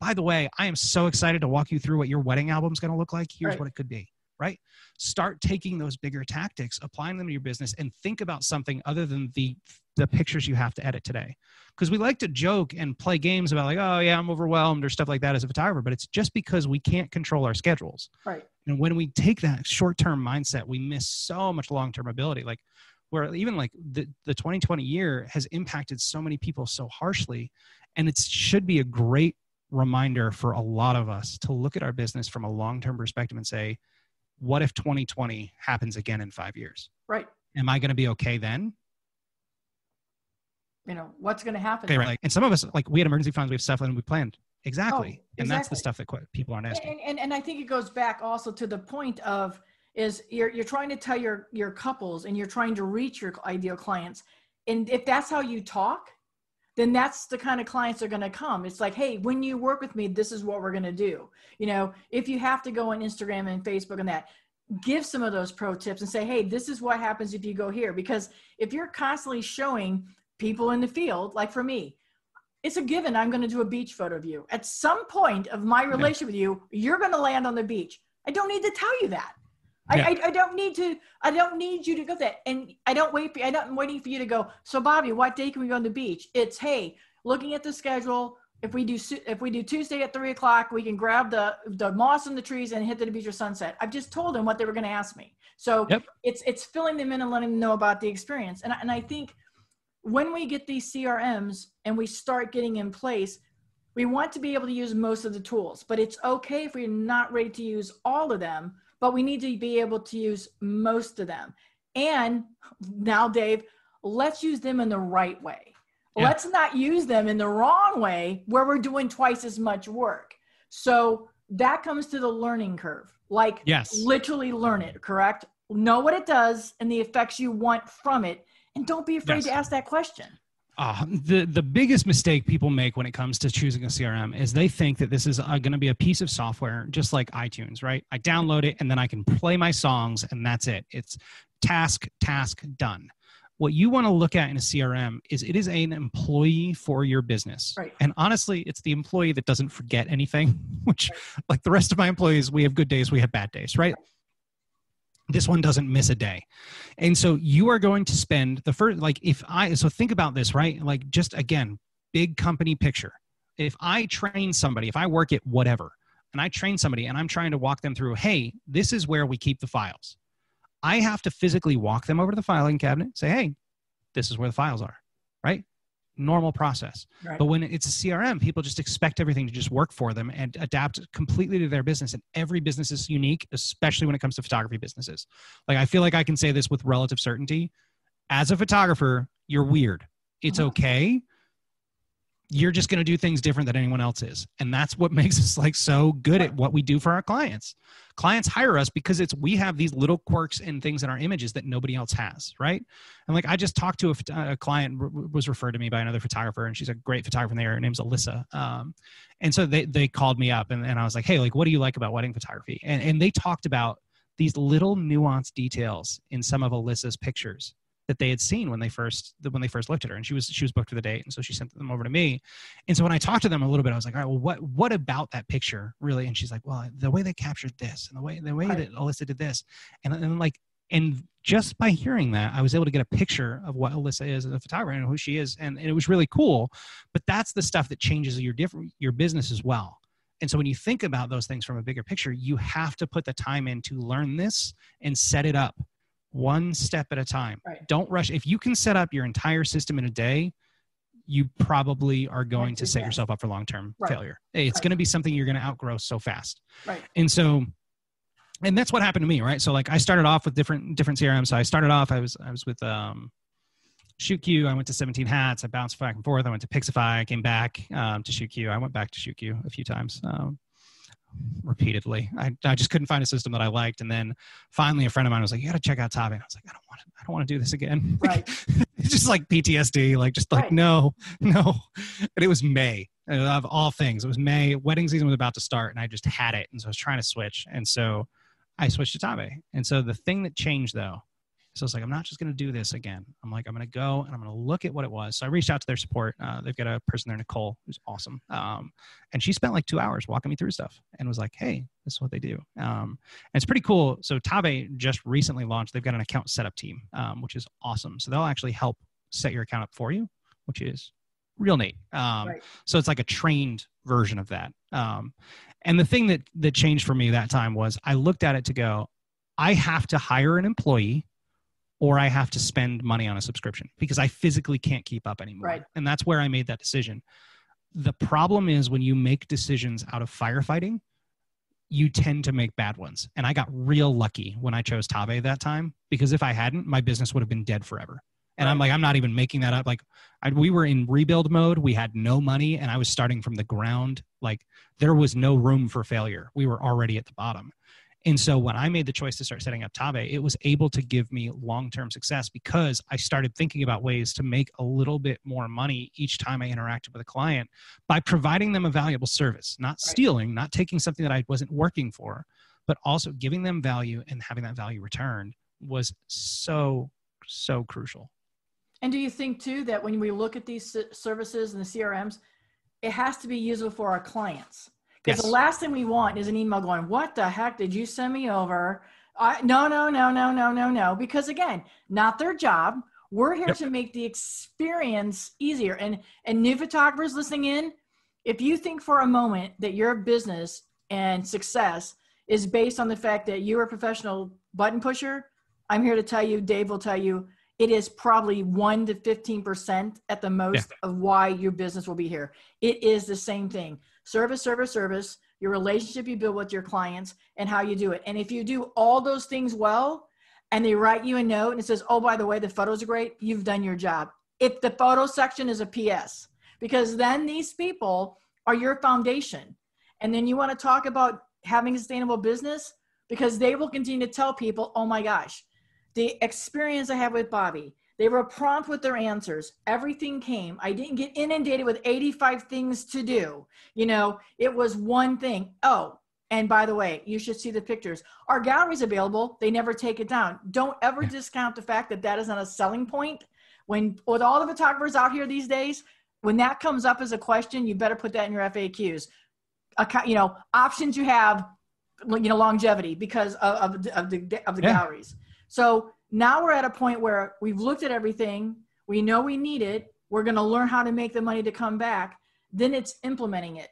By the way, I am so excited to walk you through what your wedding album's going to look like. Here's Right. what it could be. Right? Start taking those bigger tactics, applying them to your business, and think about something other than the the pictures you have to edit today. Because we like to joke and play games about like, oh yeah, I'm overwhelmed or stuff like that as a photographer, but it's just because we can't control our schedules. Right. And when we take that short term mindset, we miss so much long term ability. Like, where even like the, the 2020 year has impacted so many people so harshly. And it should be a great reminder for a lot of us to look at our business from a long term perspective and say, what if 2020 happens again in five years? Right. Am I going to be okay then? You know, what's going to happen? Okay, right. Like, and some of us, like, we had emergency funds, we have stuff, and we planned. Exactly. Oh, and that's the stuff that people aren't asking. and, and and I think it goes back also to the point of is you're you're trying to tell your your couples and you're trying to reach your ideal clients, and if that's how you talk, then that's the kind of clients that are going to come. It's like, hey, when you work with me, this is what we're going to do. You know, if you have to go on Instagram and Facebook and that, give some of those pro tips and say, hey, this is what happens if you go here. Because if you're constantly showing people in the field, like for me, it's a given I'm going to do a beach photo of you. At some point of my relationship with you, you're going to land on the beach. I don't need to tell you that. Yeah. I, I, don't need to. I don't need you to go there, and I don't wait. For, I don't I'm waiting for you to go. So, Bobbi, what day can we go on the beach? It's hey, looking at the schedule. If we do if we do Tuesday at three o'clock, we can grab the the moss in the trees and hit the beach or sunset. I've just told them what they were going to ask me. So Yep. it's it's filling them in and letting them know about the experience. And and I think when we get these CRMs and we start getting in place, we want to be able to use most of the tools, but it's okay if we're not ready to use all of them, but we need to be able to use most of them. And now, Dave, let's use them in the right way. Yeah. Let's not use them in the wrong way where we're doing twice as much work. So that comes to the learning curve. Like, Yes. literally learn it, correct? Know what it does and the effects you want from it. And don't be afraid Yes. to ask that question. Uh, the the biggest mistake people make when it comes to choosing a CRM is they think that this is uh, going to be a piece of software just like iTunes, right? I download it and then I can play my songs and that's it. It's task task done. What you want to look at in a CRM is it is an employee for your business. Right. And honestly, it's the employee that doesn't forget anything, which like the rest of my employees, we have good days, we have bad days, right? This one doesn't miss a day. And so you are going to spend the first, like, if I, so think about this, right? Like, just again, big company picture. If I train somebody, if I work at whatever, and I train somebody and I'm trying to walk them through, hey, this is where we keep the files. I have to physically walk them over to the filing cabinet, say, hey, this is where the files are? Normal process. Right. But when it's a CRM, people just expect everything to just work for them and adapt completely to their business. And every business is unique, especially when it comes to photography businesses. Like I feel like I can say this with relative certainty. As a photographer, you're weird. It's Uh-huh. okay you're just going to do things different than anyone else is. And that's what makes us like so good at what we do for our clients. Clients hire us because it's we have these little quirks and things in our images that nobody else has right? And like i just talked to a, a client was referred to me by another photographer and she's a great photographer there her name's alyssa. Um, and so they, they called me up and, and i was like hey like what do you like about wedding photography? And, and they talked about these little nuanced details in some of alyssa's pictures that they had seen when they first when they first looked at her and she was she was booked for the date and so she sent them over to me. And so when i talked to them a little bit i was like all right well what what about that picture really? And she's like well the way they captured this and the way the way that alyssa did this. And, and like and just by hearing that i was able to get a picture of what alyssa is as a photographer and who she is and, and it was really cool. But that's the stuff that changes your different your business as well. And so when you think about those things from a bigger picture, you have to put the time in to learn this and set it up one step at a time. Right. Don't rush. If you can set up your entire system in a day, you probably are going to set yourself up for long-term right. failure. It's right. going to be something you're going to outgrow so fast. Right. And so and that's what happened to me, right? So like I started off with different different CRMs. So I started off I was I was with um ShootQ. I went to 17 Hats. I bounced back and forth. I went to Pixifi. I came back um, to ShootQ. I went back to ShootQ a few times. Um, repeatedly. I, I just couldn't find a system that I liked. And then finally a friend of mine was like, you got to check out Tave. And I was like, I don't want to, I don't want to do this again. Right. it's just like PTSD, like just like, right. no, no. And it was May of all things. It was May wedding season was about to start and I just had it. And so I was trying to switch. And so I switched to Tave. And so the thing that changed though so it's like, I'm not just going to do this again. I'm like, I'm going to go and I'm going to look at what it was. So I reached out to their support. Uh, they've got a person there, Nicole, who's awesome. Um, and she spent like two hours walking me through stuff and was like, hey, this is what they do. Um, and it's pretty cool. So Tave just recently launched, they've got an account setup team, um, which is awesome. So they'll actually help set your account up for you, which is real neat. Um, right. So it's like a trained version of that. Um, and the thing that that changed for me that time was I looked at it to go, I have to hire an employee or I have to spend money on a subscription because I physically can't keep up anymore. Right. And that's where I made that decision. The problem is when you make decisions out of firefighting, you tend to make bad ones. And I got real lucky when I chose Tave that time because if I hadn't, my business would have been dead forever. And right. I'm like, I'm not even making that up. Like, I, we were in rebuild mode. We had no money, and I was starting from the ground. Like, there was no room for failure. We were already at the bottom. And so when I made the choice to start setting up Tave, it was able to give me long term success because I started thinking about ways to make a little bit more money each time I interacted with a client by providing them a valuable service, not stealing, not taking something that I wasn't working for, but also giving them value and having that value returned was so, so crucial. And do you think too that when we look at these services and the CRMs, it has to be usable for our clients? Because yes. the last thing we want is an email going, What the heck did you send me over? I, no, no, no, no, no, no, no. Because again, not their job. We're here yep. to make the experience easier. And and new photographers listening in, if you think for a moment that your business and success is based on the fact that you're a professional button pusher, I'm here to tell you, Dave will tell you, it is probably 1 to 15% at the most yeah. of why your business will be here. It is the same thing service, service, service, your relationship you build with your clients, and how you do it. And if you do all those things well, and they write you a note and it says, oh, by the way, the photos are great, you've done your job. If the photo section is a PS, because then these people are your foundation. And then you want to talk about having a sustainable business because they will continue to tell people, oh my gosh, the experience I have with Bobbi, they were prompt with their answers. Everything came. I didn't get inundated with 85 things to do. You know, it was one thing. Oh, and by the way, you should see the pictures. Our gallery's available. They never take it down. Don't ever discount the fact that that is not a selling point. When with all the photographers out here these days, when that comes up as a question, you better put that in your FAQs. You know, options you have, you know, longevity because of, of, of the of the yeah. galleries. So now we're at a point where we've looked at everything, we know we need it, we're going to learn how to make the money to come back. Then it's implementing it.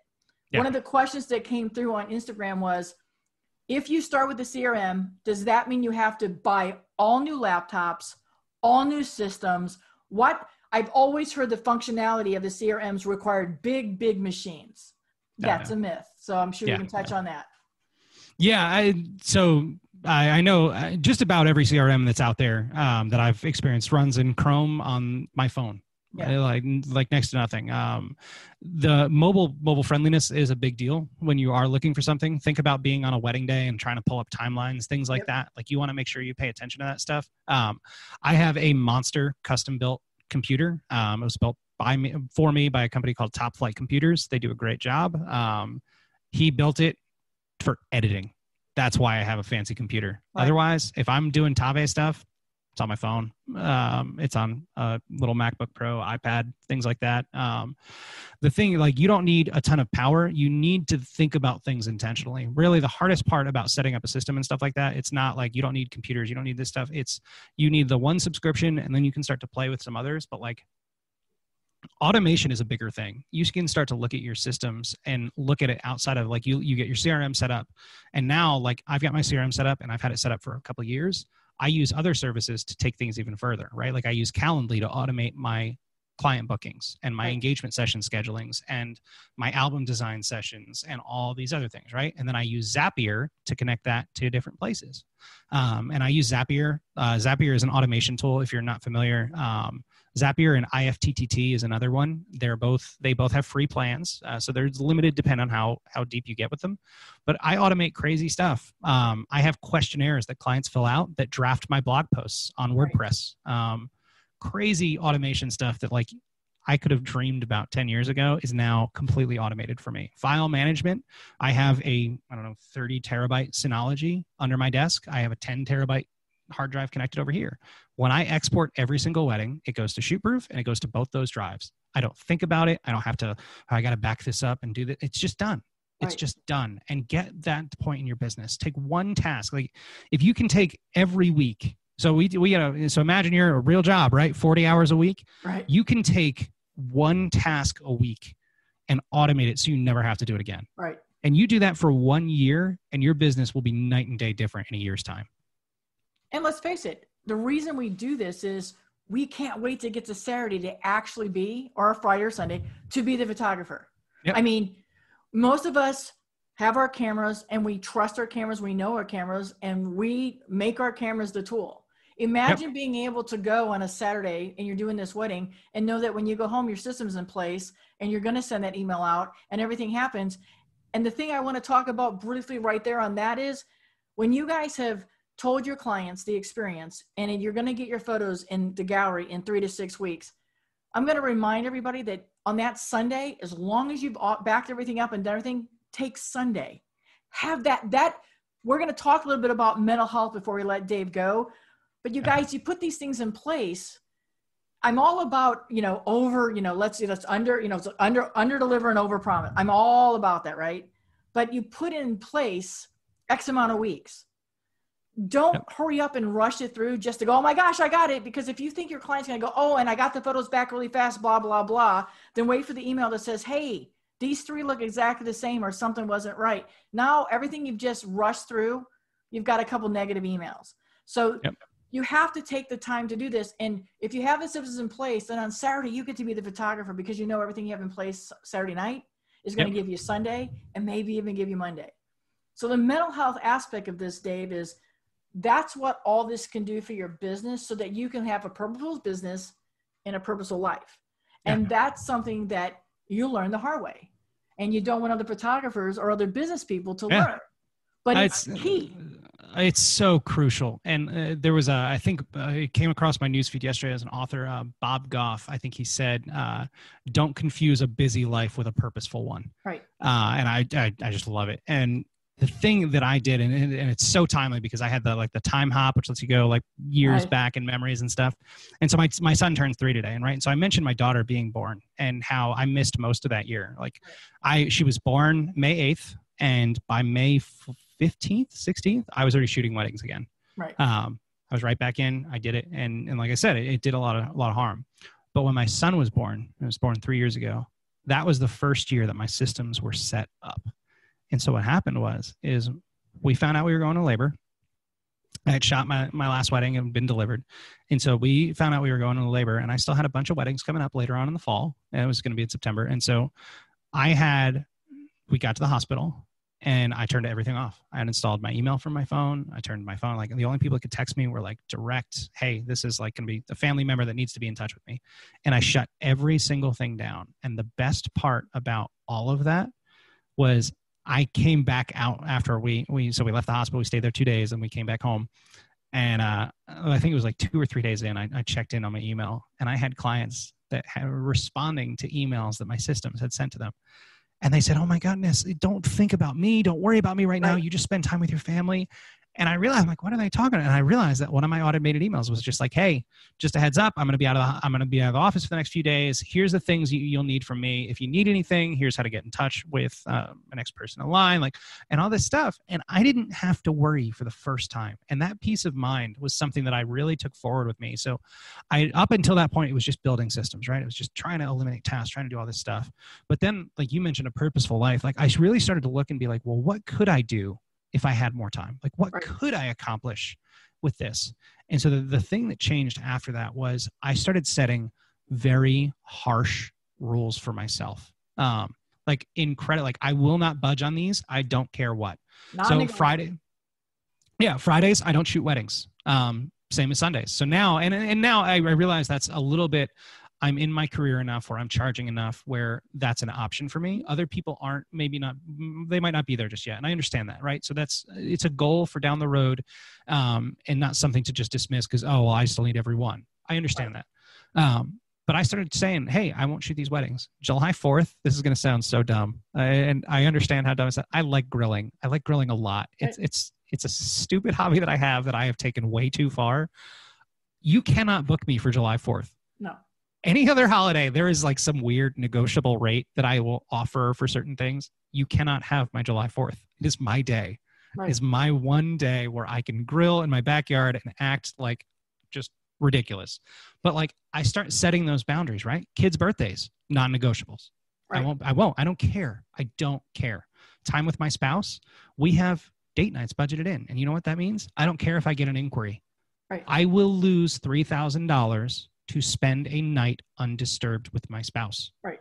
Yeah. One of the questions that came through on Instagram was if you start with the CRM, does that mean you have to buy all new laptops, all new systems? What I've always heard the functionality of the CRMs required big, big machines. That's a myth. So I'm sure yeah, we can touch yeah. on that. Yeah. I, so I, I know uh, just about every CRM that's out there um, that I've experienced runs in Chrome on my phone yeah. like like next to nothing. Um, the mobile mobile friendliness is a big deal when you are looking for something. Think about being on a wedding day and trying to pull up timelines, things like yep. that. Like you want to make sure you pay attention to that stuff. Um, I have a monster custom built computer. Um, it was built by me for me by a company called Top Flight Computers. They do a great job. Um, he built it for editing. That's why I have a fancy computer. Right. Otherwise, if I'm doing Tave stuff, it's on my phone. Um, it's on a little MacBook Pro, iPad, things like that. Um, the thing, like, you don't need a ton of power. You need to think about things intentionally. Really, the hardest part about setting up a system and stuff like that, it's not like you don't need computers, you don't need this stuff. It's you need the one subscription, and then you can start to play with some others. But like, automation is a bigger thing you can start to look at your systems and look at it outside of like you you get your crm set up and now like i've got my crm set up and i've had it set up for a couple years I use other services to take things even further, right? Like I use Calendly to automate my client bookings and my engagement session schedulings and my album design sessions and all these other things, right? And then I use Zapier to connect that to different places. Um, and I use Zapier. Uh, Zapier is an automation tool. If you're not familiar, um, Zapier and IFTTT is another one. They're both they both have free plans, uh, so there's limited depend on how how deep you get with them. But I automate crazy stuff. Um, I have questionnaires that clients fill out that draft my blog posts on WordPress. Um, crazy automation stuff that like I could have dreamed about 10 years ago is now completely automated for me. File management, I have a, I don't know, 30 terabyte Synology under my desk. I have a 10 terabyte hard drive connected over here. When I export every single wedding, it goes to ShootProof and it goes to both those drives. I don't think about it. I don't have to, oh, I got to back this up and do that. It's just done. It's right. just done. And get that point in your business. Take one task. Like if you can take every week. So we, we gotta, so imagine you're a real job, right? 40 hours a week. Right. You can take one task a week and automate it so you never have to do it again. Right. And you do that for one year and your business will be night and day different in a year's time. And let's face it, the reason we do this is we can't wait to get to Saturday to actually be, or a Friday or Sunday, to be the photographer. Yep. I mean, most of us have our cameras and we trust our cameras, we know our cameras, and we make our cameras the tool. Imagine yep. being able to go on a Saturday and you're doing this wedding and know that when you go home, your system's in place and you're going to send that email out and everything happens. And the thing I want to talk about briefly right there on that is when you guys have told your clients the experience and you're going to get your photos in the gallery in three to six weeks. I'm going to remind everybody that on that sunday as long as you've backed everything up and done everything take sunday. Have that that we're going to talk a little bit about mental health before we let dave go but you guys you put these things in place. I'm all about you know over you know let's see let's under you know under under deliver and over promise i'm all about that right? But you put in place x amount of weeks don't yep. hurry up and rush it through just to go, oh my gosh, I got it. Because if you think your client's going to go, oh, and I got the photos back really fast, blah, blah, blah, then wait for the email that says, hey, these three look exactly the same or something wasn't right. Now, everything you've just rushed through, you've got a couple negative emails. So yep. you have to take the time to do this. And if you have the systems in place, then on Saturday, you get to be the photographer because you know everything you have in place Saturday night is going to yep. give you Sunday and maybe even give you Monday. So the mental health aspect of this, Dave, is – that's what all this can do for your business so that you can have a purposeful business and a purposeful life. And yeah. that's something that you learn the hard way. And you don't want other photographers or other business people to yeah. learn. But it's, it's, key. It's so crucial. And uh, there was a, I think uh, it came across my newsfeed yesterday as an author, uh, Bob Goff. I think he said, uh, don't confuse a busy life with a purposeful one. Right. Uh, and I, I, I just love it. And the thing that I did, and, and it's so timely because I had the like the Timehop, which lets you go like years right. back in memories and stuff. And so my my son turns three today, and right. And so I mentioned my daughter being born and how I missed most of that year. Like I she was born May eighth, and by May fifteenth, sixteenth, I was already shooting weddings again. Right. Um, I was right back in. I did it, and and like I said, it, it did a lot of a lot of harm. But when my son was born, I was born three years ago. That was the first year that my systems were set up and so what happened was, is we found out we were going to labor. I had shot my, my last wedding and been delivered. And so we found out we were going to labor and I still had a bunch of weddings coming up later on in the fall and it was going to be in September. And so I had, we got to the hospital and I turned everything off. I uninstalled my email from my phone. I turned my phone like the only people that could text me were like direct, hey, this is like going to be a family member that needs to be in touch with me. And I shut every single thing down. And the best part about all of that was I came back out after we we so we left the hospital. We stayed there two days, and we came back home. And uh, I think it was like two or three days in, I, I checked in on my email, and I had clients that were responding to emails that my systems had sent to them and they said, "Oh my goodness, don't think about me. Don't worry about me right, right. now. You just spend time with your family." And I realized, like, what are they talking? About? And I realized that one of my automated emails was just like, "Hey, just a heads up, I'm going to be out of the, I'm going to be out of the office for the next few days. Here's the things you, will need from me. If you need anything, here's how to get in touch with uh, the next person in line, like, and all this stuff." And I didn't have to worry for the first time, and that peace of mind was something that I really took forward with me. So, I up until that point, it was just building systems, right? It was just trying to eliminate tasks, trying to do all this stuff. But then, like you mentioned, a purposeful life. Like I really started to look and be like, well, what could I do if I had more time? Like, what right. could I accomplish with this? And so the, the thing that changed after that was I started setting very harsh rules for myself. Um, like in credit, like I will not budge on these. I don't care what. Not so Friday, yeah, Fridays I don't shoot weddings. Um, same as Sundays. So now, and and now I, I realize that's a little bit I'm in my career enough or I'm charging enough where that's an option for me. Other people aren't, maybe not, they might not be there just yet. And I understand that, right? So that's, it's a goal for down the road um, and not something to just dismiss because, oh, well, I still need every one. I understand right. that. Um, but I started saying, hey, I won't shoot these weddings. July 4th, this is going to sound so dumb. and I understand how dumb it's. I like grilling. I like grilling a lot. It's, it's, it's a stupid hobby that I have that I have taken way too far. You cannot book me for July 4th. Any other holiday, there is like some weird negotiable rate that I will offer for certain things. You cannot have my July 4th. It is my day. Right. It is my one day where I can grill in my backyard and act like just ridiculous. But like I start setting those boundaries, right? Kids' birthdays, non-negotiables. Right. I won't I won't. I don't care. I don't care. Time with my spouse, we have date nights budgeted in. And you know what that means? I don't care if I get an inquiry. Right. I will lose $3,000 to spend a night undisturbed with my spouse. Right.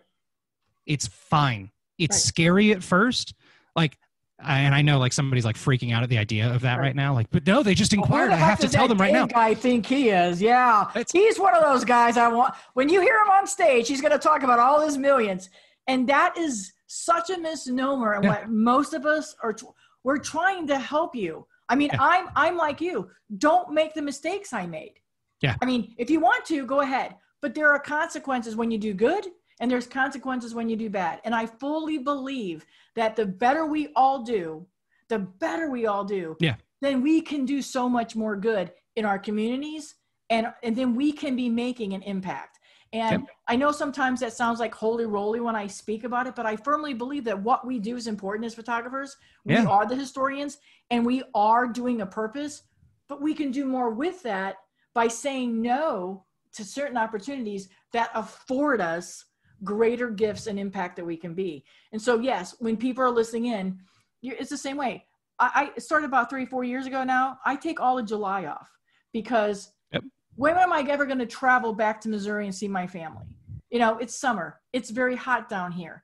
It's fine. It's right. scary at first. Like, and I know like somebody's like freaking out at the idea of that right, right now. Like, but no, they just inquired. Well, I have to tell them right now. I think he is. Yeah. It's, he's one of those guys I want. When you hear him on stage, he's going to talk about all his millions. And that is such a misnomer. And yeah. what most of us are, we're trying to help you. I mean, yeah. I'm, I'm like you. Don't make the mistakes I made. Yeah. I mean, if you want to, go ahead. But there are consequences when you do good and there's consequences when you do bad. And I fully believe that the better we all do, the better we all do, yeah. then we can do so much more good in our communities and and then we can be making an impact. And yep. I know sometimes that sounds like holy roly when I speak about it, but I firmly believe that what we do is important as photographers. We yeah. are the historians and we are doing a purpose, but we can do more with that by saying no to certain opportunities that afford us greater gifts and impact that we can be. And so, yes, when people are listening in, it's the same way. I, I started about three, four years ago now. I take all of July off because yep. when am I ever going to travel back to Missouri and see my family? You know, it's summer, it's very hot down here.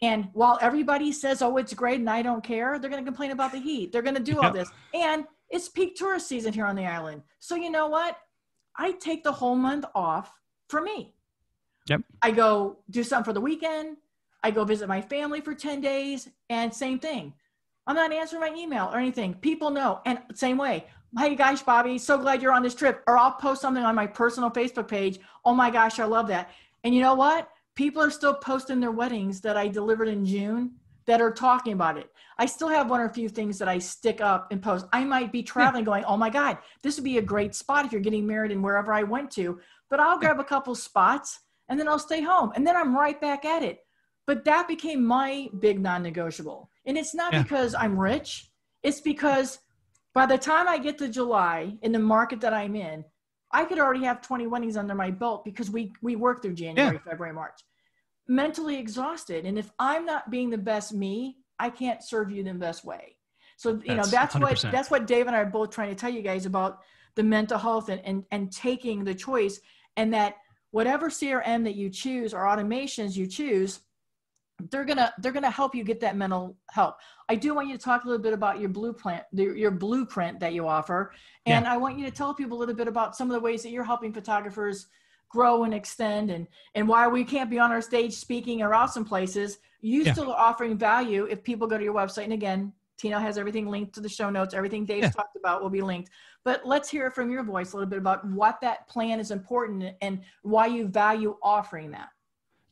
And while everybody says, oh, it's great and I don't care, they're going to complain about the heat. They're going to do yep. all this. And it's peak tourist season here on the island. So, you know what? I take the whole month off for me. Yep. I go do something for the weekend. I go visit my family for 10 days and same thing. I'm not answering my email or anything. People know. And same way. Hey gosh, Bobbi, so glad you're on this trip. Or I'll post something on my personal Facebook page. Oh my gosh, I love that. And you know what? People are still posting their weddings that I delivered in June that are talking about it. I still have one or a few things that I stick up and post. I might be traveling going, oh my God, this would be a great spot if you're getting married and wherever I went to. But I'll grab a couple spots and then I'll stay home and then I'm right back at it. But that became my big non negotiable. And it's not yeah. because I'm rich, it's because by the time I get to July in the market that I'm in, I could already have 20 weddings under my belt because we, we work through January, yeah. February, March mentally exhausted. And if I'm not being the best me, I can't serve you the best way. So, you that's know, that's 100%. what, that's what Dave and I are both trying to tell you guys about the mental health and, and, and taking the choice and that whatever CRM that you choose or automations you choose, they're gonna they're gonna help you get that mental help. I do want you to talk a little bit about your blueprint, your blueprint that you offer, and yeah. I want you to tell people a little bit about some of the ways that you're helping photographers grow and extend, and and why we can't be on our stage speaking or awesome places. You yeah. still are offering value if people go to your website, and again, Tina has everything linked to the show notes. Everything Dave's yeah. talked about will be linked. But let's hear from your voice a little bit about what that plan is important and why you value offering that.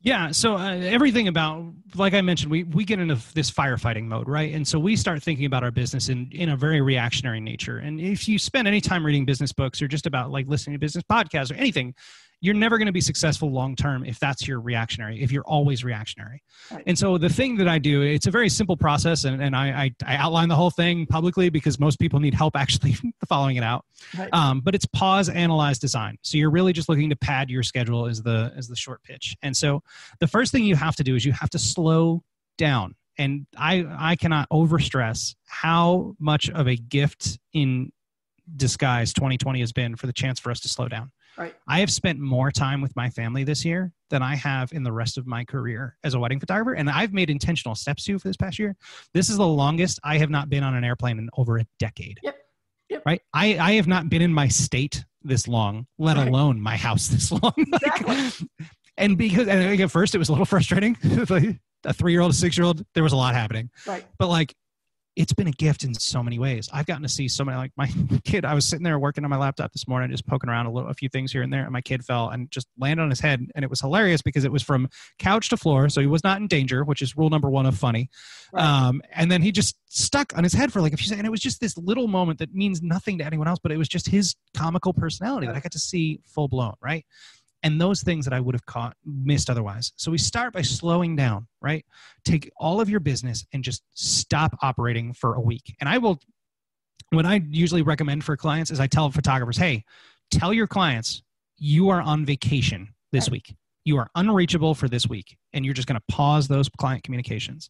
Yeah, so uh, everything about, like I mentioned, we we get into this firefighting mode, right? And so we start thinking about our business in in a very reactionary nature. And if you spend any time reading business books or just about like listening to business podcasts or anything, you're never going to be successful long term if that's your reactionary if you're always reactionary. Right. and so the thing that i do it's a very simple process and, and I, I, I outline the whole thing publicly because most people need help actually following it out. Right. um, but it's pause analyze design. So you're really just looking to pad your schedule as the as the short pitch. And so the first thing you have to do is you have to slow down. And i i cannot overstress how much of a gift in disguise 2020 has been for the chance for us to slow down Right. I have spent more time with my family this year than I have in the rest of my career as a wedding photographer. And I've made intentional steps to for this past year. This is the longest I have not been on an airplane in over a decade. Yep. Yep. Right. I, I have not been in my state this long, let right. alone my house this long. Exactly. and because and at first it was a little frustrating. a three year old, a six year old, there was a lot happening. Right. But like it's been a gift in so many ways. I've gotten to see so many like my kid. I was sitting there working on my laptop this morning, just poking around a little, a few things here and there, and my kid fell and just landed on his head, and it was hilarious because it was from couch to floor, so he was not in danger, which is rule number one of funny. Right. Um, and then he just stuck on his head for like a few seconds, and it was just this little moment that means nothing to anyone else, but it was just his comical personality that I got to see full blown, right? And those things that I would have caught missed otherwise. So we start by slowing down, right? Take all of your business and just stop operating for a week. And I will what I usually recommend for clients is I tell photographers, "Hey, tell your clients you are on vacation this week. You are unreachable for this week and you're just going to pause those client communications.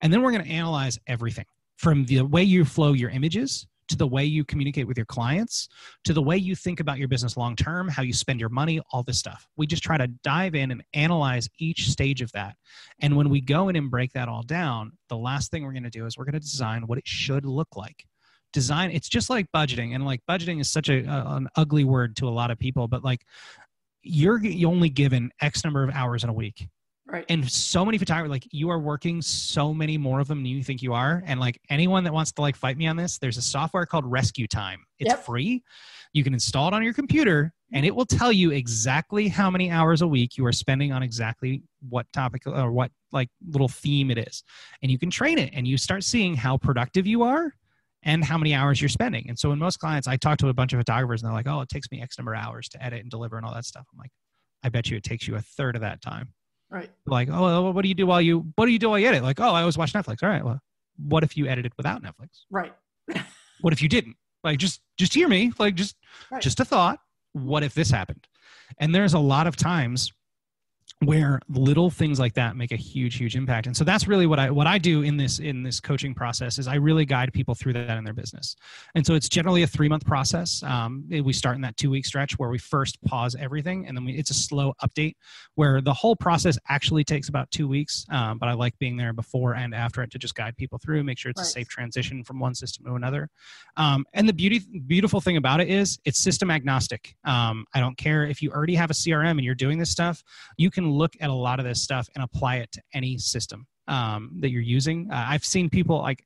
And then we're going to analyze everything from the way you flow your images to the way you communicate with your clients, to the way you think about your business long term, how you spend your money, all this stuff. We just try to dive in and analyze each stage of that. And when we go in and break that all down, the last thing we're going to do is we're going to design what it should look like. Design, it's just like budgeting. And like budgeting is such a, an ugly word to a lot of people, but like you're only given X number of hours in a week Right. And so many photographers, like you are working so many more of them than you think you are. And like anyone that wants to like fight me on this, there's a software called RescueTime. It's yep. free. You can install it on your computer and it will tell you exactly how many hours a week you are spending on exactly what topic or what like little theme it is. And you can train it and you start seeing how productive you are and how many hours you're spending. And so in most clients, I talk to a bunch of photographers and they're like, oh, it takes me X number of hours to edit and deliver and all that stuff. I'm like, I bet you it takes you a third of that time. Right. Like, oh, what do you do while you what do you do while you edit? Like, oh, I always watch Netflix. All right. Well, what if you edited without Netflix? Right. what if you didn't? Like, just just hear me. Like, just right. just a thought. What if this happened? And there's a lot of times where little things like that make a huge huge impact. And so that's really what i what i do in this in this coaching process is i really guide people through that in their business. And so it's generally a three month process. Um, we start in that two week stretch where we first pause everything and then we, it's a slow update where the whole process actually takes about two weeks. Um, but i like being there before and after it to just guide people through make sure it's right. a safe transition from one system to another. Um, and the beauty beautiful thing about it is it's system agnostic. Um, i don't care if you already have a crm and you're doing this stuff you can look at a lot of this stuff and apply it to any system um, that you're using. Uh, I've seen people like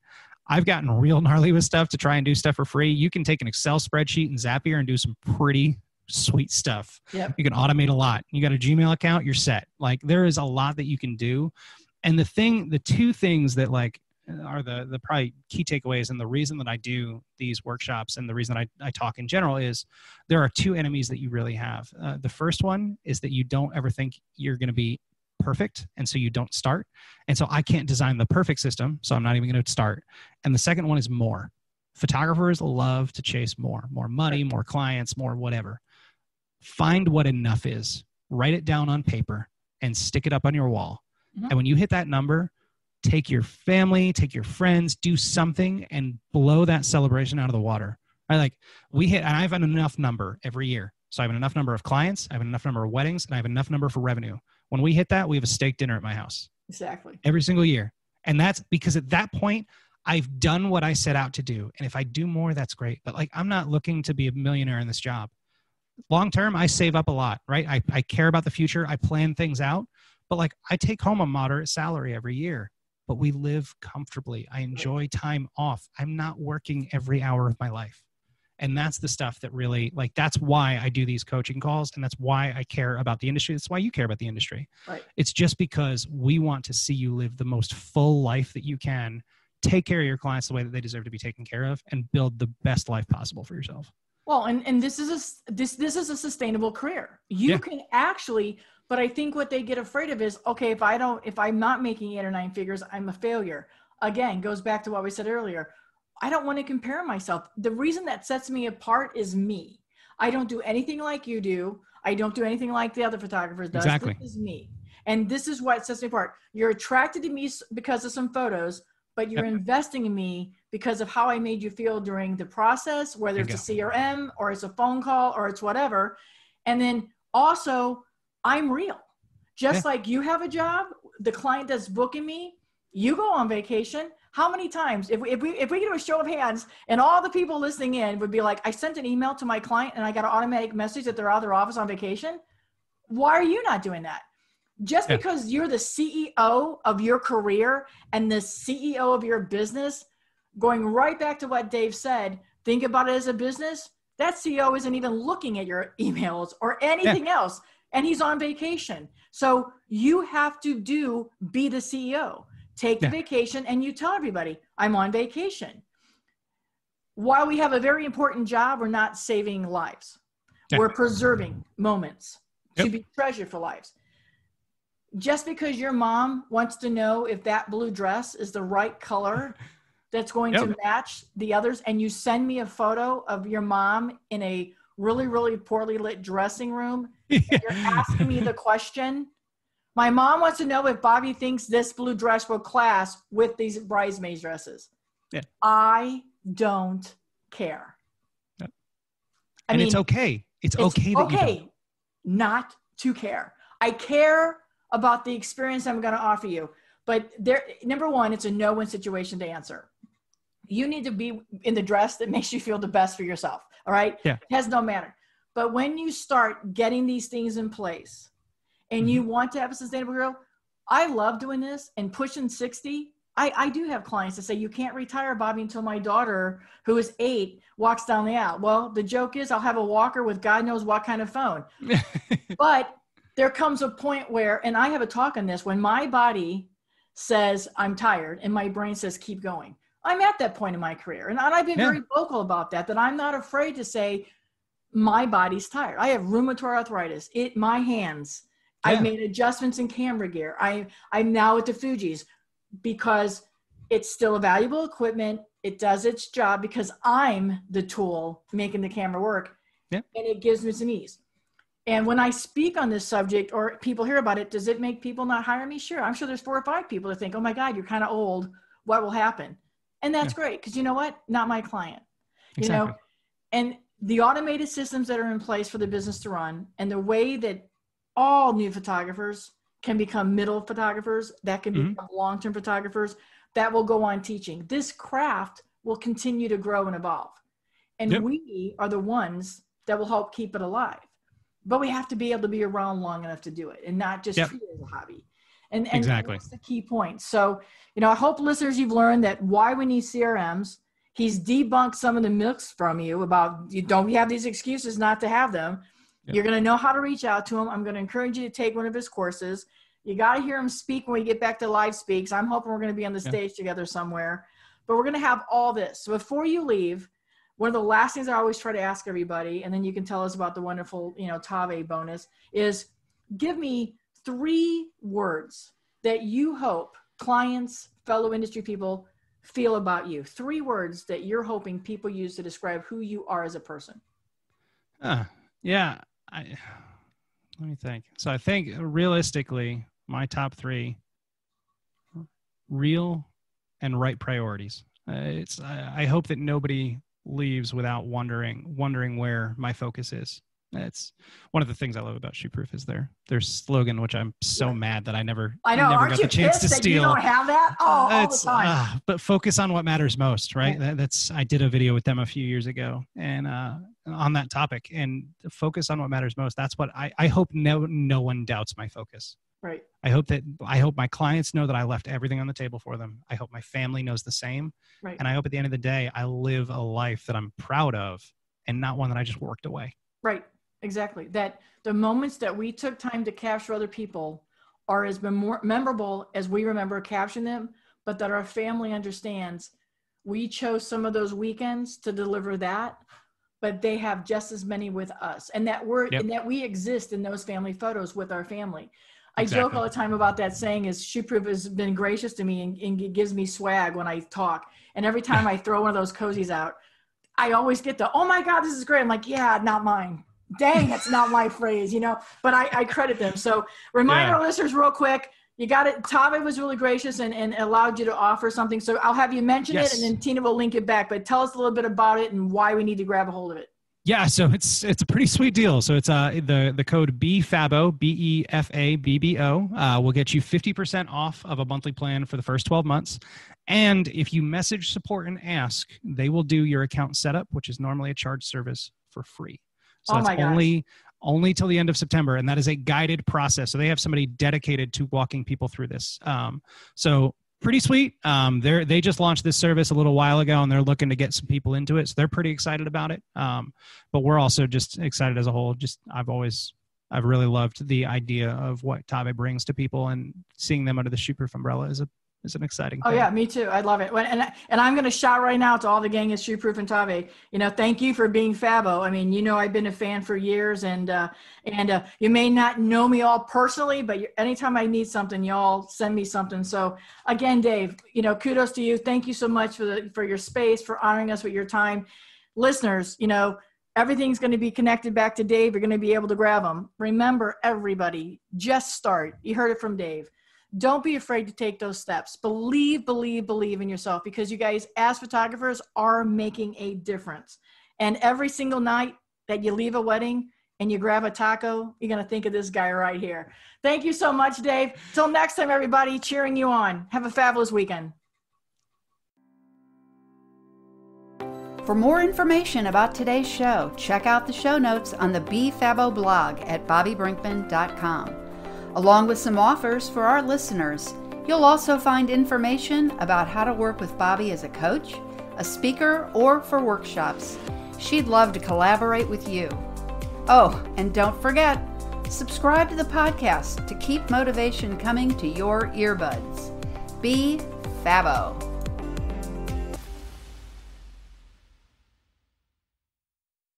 I've gotten real gnarly with stuff to try and do stuff for free. You can take an Excel spreadsheet and Zapier and do some pretty sweet stuff. Yep. You can automate a lot. You got a Gmail account, you're set. Like there is a lot that you can do. And the thing, the two things that like are the the probably key takeaways and the reason that I do these workshops and the reason I, I talk in general is there are two enemies that you really have. Uh, the first one is that you don't ever think you're going to be perfect and so you don't start. And so i can't design the perfect system so i'm not even going to start. And the second one is more. Photographers love to chase more more money more clients more whatever. Find what enough is write it down on paper and stick it up on your wall. Mm-hmm. and when you hit that number take your family, take your friends, do something and blow that celebration out of the water. I like we hit and I have an enough number every year. So I have an enough number of clients, I have enough number of weddings, and I have enough number for revenue. When we hit that, we have a steak dinner at my house. Exactly. Every single year. And that's because at that point, I've done what I set out to do. And if I do more, that's great. But like, I'm not looking to be a millionaire in this job. Long term, I save up a lot, right? I, I care about the future. I plan things out. But like, I take home a moderate salary every year, but we live comfortably. I enjoy time off. I'm not working every hour of my life. And that's the stuff that really, like, that's why I do these coaching calls. And that's why I care about the industry. That's why you care about the industry. Right. It's just because we want to see you live the most full life that you can take care of your clients the way that they deserve to be taken care of and build the best life possible for yourself well and, and this is a this this is a sustainable career you yeah. can actually but i think what they get afraid of is okay if i don't if i'm not making eight or nine figures i'm a failure. Again goes back to what we said earlier. I don't want to compare myself. The reason that sets me apart is me. I don't do anything like you do. I don't do anything like the other photographers does. Exactly. this is me. And this is what sets me apart. You're attracted to me because of some photos but you're yep. investing in me because of how I made you feel during the process, whether it's a CRM or it's a phone call or it's whatever. And then also, I'm real. Just yeah. like you have a job, the client that's booking me, you go on vacation. How many times, if we, if we, if we do a show of hands and all the people listening in would be like, I sent an email to my client and I got an automatic message that they're out of their office on vacation. Why are you not doing that? just yeah. because you're the CEO of your career and the CEO of your business, going right back to what Dave said, think about it as a business. That CEO isn't even looking at your emails or anything yeah. else, and he's on vacation. So you have to do be the CEO. Take the vacation and you tell everybody, I'm on vacation. While we have a very important job, we're not saving lives. We're preserving moments yep. to be treasured for lives just because your mom wants to know if that blue dress is the right color that's going yep. to match the others and you send me a photo of your mom in a really really poorly lit dressing room you're asking me the question my mom wants to know if Bobbi thinks this blue dress will class with these bridesmaid dresses yeah. i don't care yep. and mean, it's okay it's, it's okay okay not to care i care about the experience I'm going to offer you. But there, number one, it's a no-win situation to answer. You need to be in the dress that makes you feel the best for yourself. All right. Yeah. It has no matter. But when you start getting these things in place and mm-hmm. you want to have a sustainable growth, I love doing this and pushing 60. I, I do have clients that say, you can't retire, Bobbi, until my daughter, who is eight, walks down the aisle. Well, the joke is I'll have a walker with God knows what kind of phone. but there comes a point where, and I have a talk on this, when my body says I'm tired and my brain says keep going. I'm at that point in my career. And I've been yeah. very vocal about that, that I'm not afraid to say my body's tired. I have rheumatoid arthritis. It my hands. Yeah. I've made adjustments in camera gear. I I'm now at the Fuji's because it's still a valuable equipment. It does its job because I'm the tool making the camera work. Yeah. And it gives me some ease. And when I speak on this subject or people hear about it, does it make people not hire me? Sure. I'm sure there's four or five people that think, oh my God, you're kind of old. What will happen? And that's yeah. great because you know what? Not my client. Exactly. You know, and the automated systems that are in place for the business to run and the way that all new photographers can become middle photographers, that can mm-hmm. become long term photographers, that will go on teaching. This craft will continue to grow and evolve. And yep. we are the ones that will help keep it alive but we have to be able to be around long enough to do it and not just yep. treat it as a hobby. And, and exactly. that's the key point. So, you know, I hope listeners, you've learned that why we need CRMs. He's debunked some of the myths from you about you don't have these excuses not to have them. Yep. You're going to know how to reach out to him. I'm going to encourage you to take one of his courses. You got to hear him speak when we get back to live speaks. I'm hoping we're going to be on the stage together somewhere. But we're going to have all this. So before you leave, one of the last things I always try to ask everybody, and then you can tell us about the wonderful, you know, Tave bonus, is give me three words that you hope clients, fellow industry people feel about you. Three words that you're hoping people use to describe who you are as a person. Uh, yeah. I, let me think. So I think realistically, my top three real and right priorities. Uh, it's I, I hope that nobody leaves without wondering wondering where my focus is it's one of the things I love about ShootProof is their their slogan, which I'm so mad that I never I know never aren't got you the chance to that you steal. don't have that oh all the time uh, but focus on what matters most, right? Yeah. That, that's I did a video with them a few years ago, and uh, on that topic, and focus on what matters most. That's what I I hope no no one doubts my focus. right I hope that I hope my clients know that I left everything on the table for them. I hope my family knows the same, right and I hope at the end of the day I live a life that I'm proud of, and not one that I just worked away. Right, exactly. That the moments that we took time to capture other people are as memor- memorable as we remember capturing them, but that our family understands we chose some of those weekends to deliver that, but they have just as many with us, and that we're Yep. and that we exist in those family photos with our family. I joke all the time about that saying is ShootProof has been gracious to me and, and gives me swag when I talk. And every time I throw one of those cozies out, I always get the, oh my God, this is great. I'm like, yeah, not mine. Dang, that's not my phrase, you know, but I, I credit them. So remind Yeah. our listeners real quick, you got it. Tave was really gracious and, and allowed you to offer something. So I'll have you mention Yes. it and then Tina will link it back, but tell us a little bit about it and why we need to grab a hold of it. Yeah, so it's it's a pretty sweet deal. So it's uh the the code BEFABBO B E F A B B O uh, will get you fifty percent off of a monthly plan for the first twelve months, and if you message support and ask, they will do your account setup, which is normally a charge service for free. So Oh that's gosh. only only till the end of September, and that is a guided process. So they have somebody dedicated to walking people through this. Um, so pretty sweet. Um, they're they just launched this service a little while ago, and they're looking to get some people into it. So they're pretty excited about it. Um, but we're also just excited as a whole. Just I've always I've really loved the idea of what Tave brings to people, and seeing them under the ShootProof umbrella is a is an exciting. Oh thing. yeah, me too. I love it. And and I'm going to shout right now to all the gang at ShootProof and Tave. You know, thank you for being Fabbo. I mean, you know, I've been a fan for years, and uh, and uh, you may not know me all personally, but you, anytime I need something, y'all send me something. So again, Dave, you know, kudos to you. Thank you so much for the for your space, for honoring us with your time, listeners. You know. Everything's going to be connected back to Dave. You're going to be able to grab them. Remember, everybody, just start. You heard it from Dave don't be afraid to take those steps. Believe believe believe in yourself because you guys as photographers are making a difference. And every single night that you leave a wedding and you grab a taco you're going to think of this guy right here. Thank you so much dave. Till next time everybody cheering you on. Have a fabulous weekend. For more information about today's show, check out the show notes on the Be Fabbo blog at bobbibrinkman.com. Along with some offers for our listeners, you'll also find information about how to work with Bobbi as a coach, a speaker, or for workshops. She'd love to collaborate with you. Oh, and don't forget, subscribe to the podcast to keep motivation coming to your earbuds. Be Fabbo.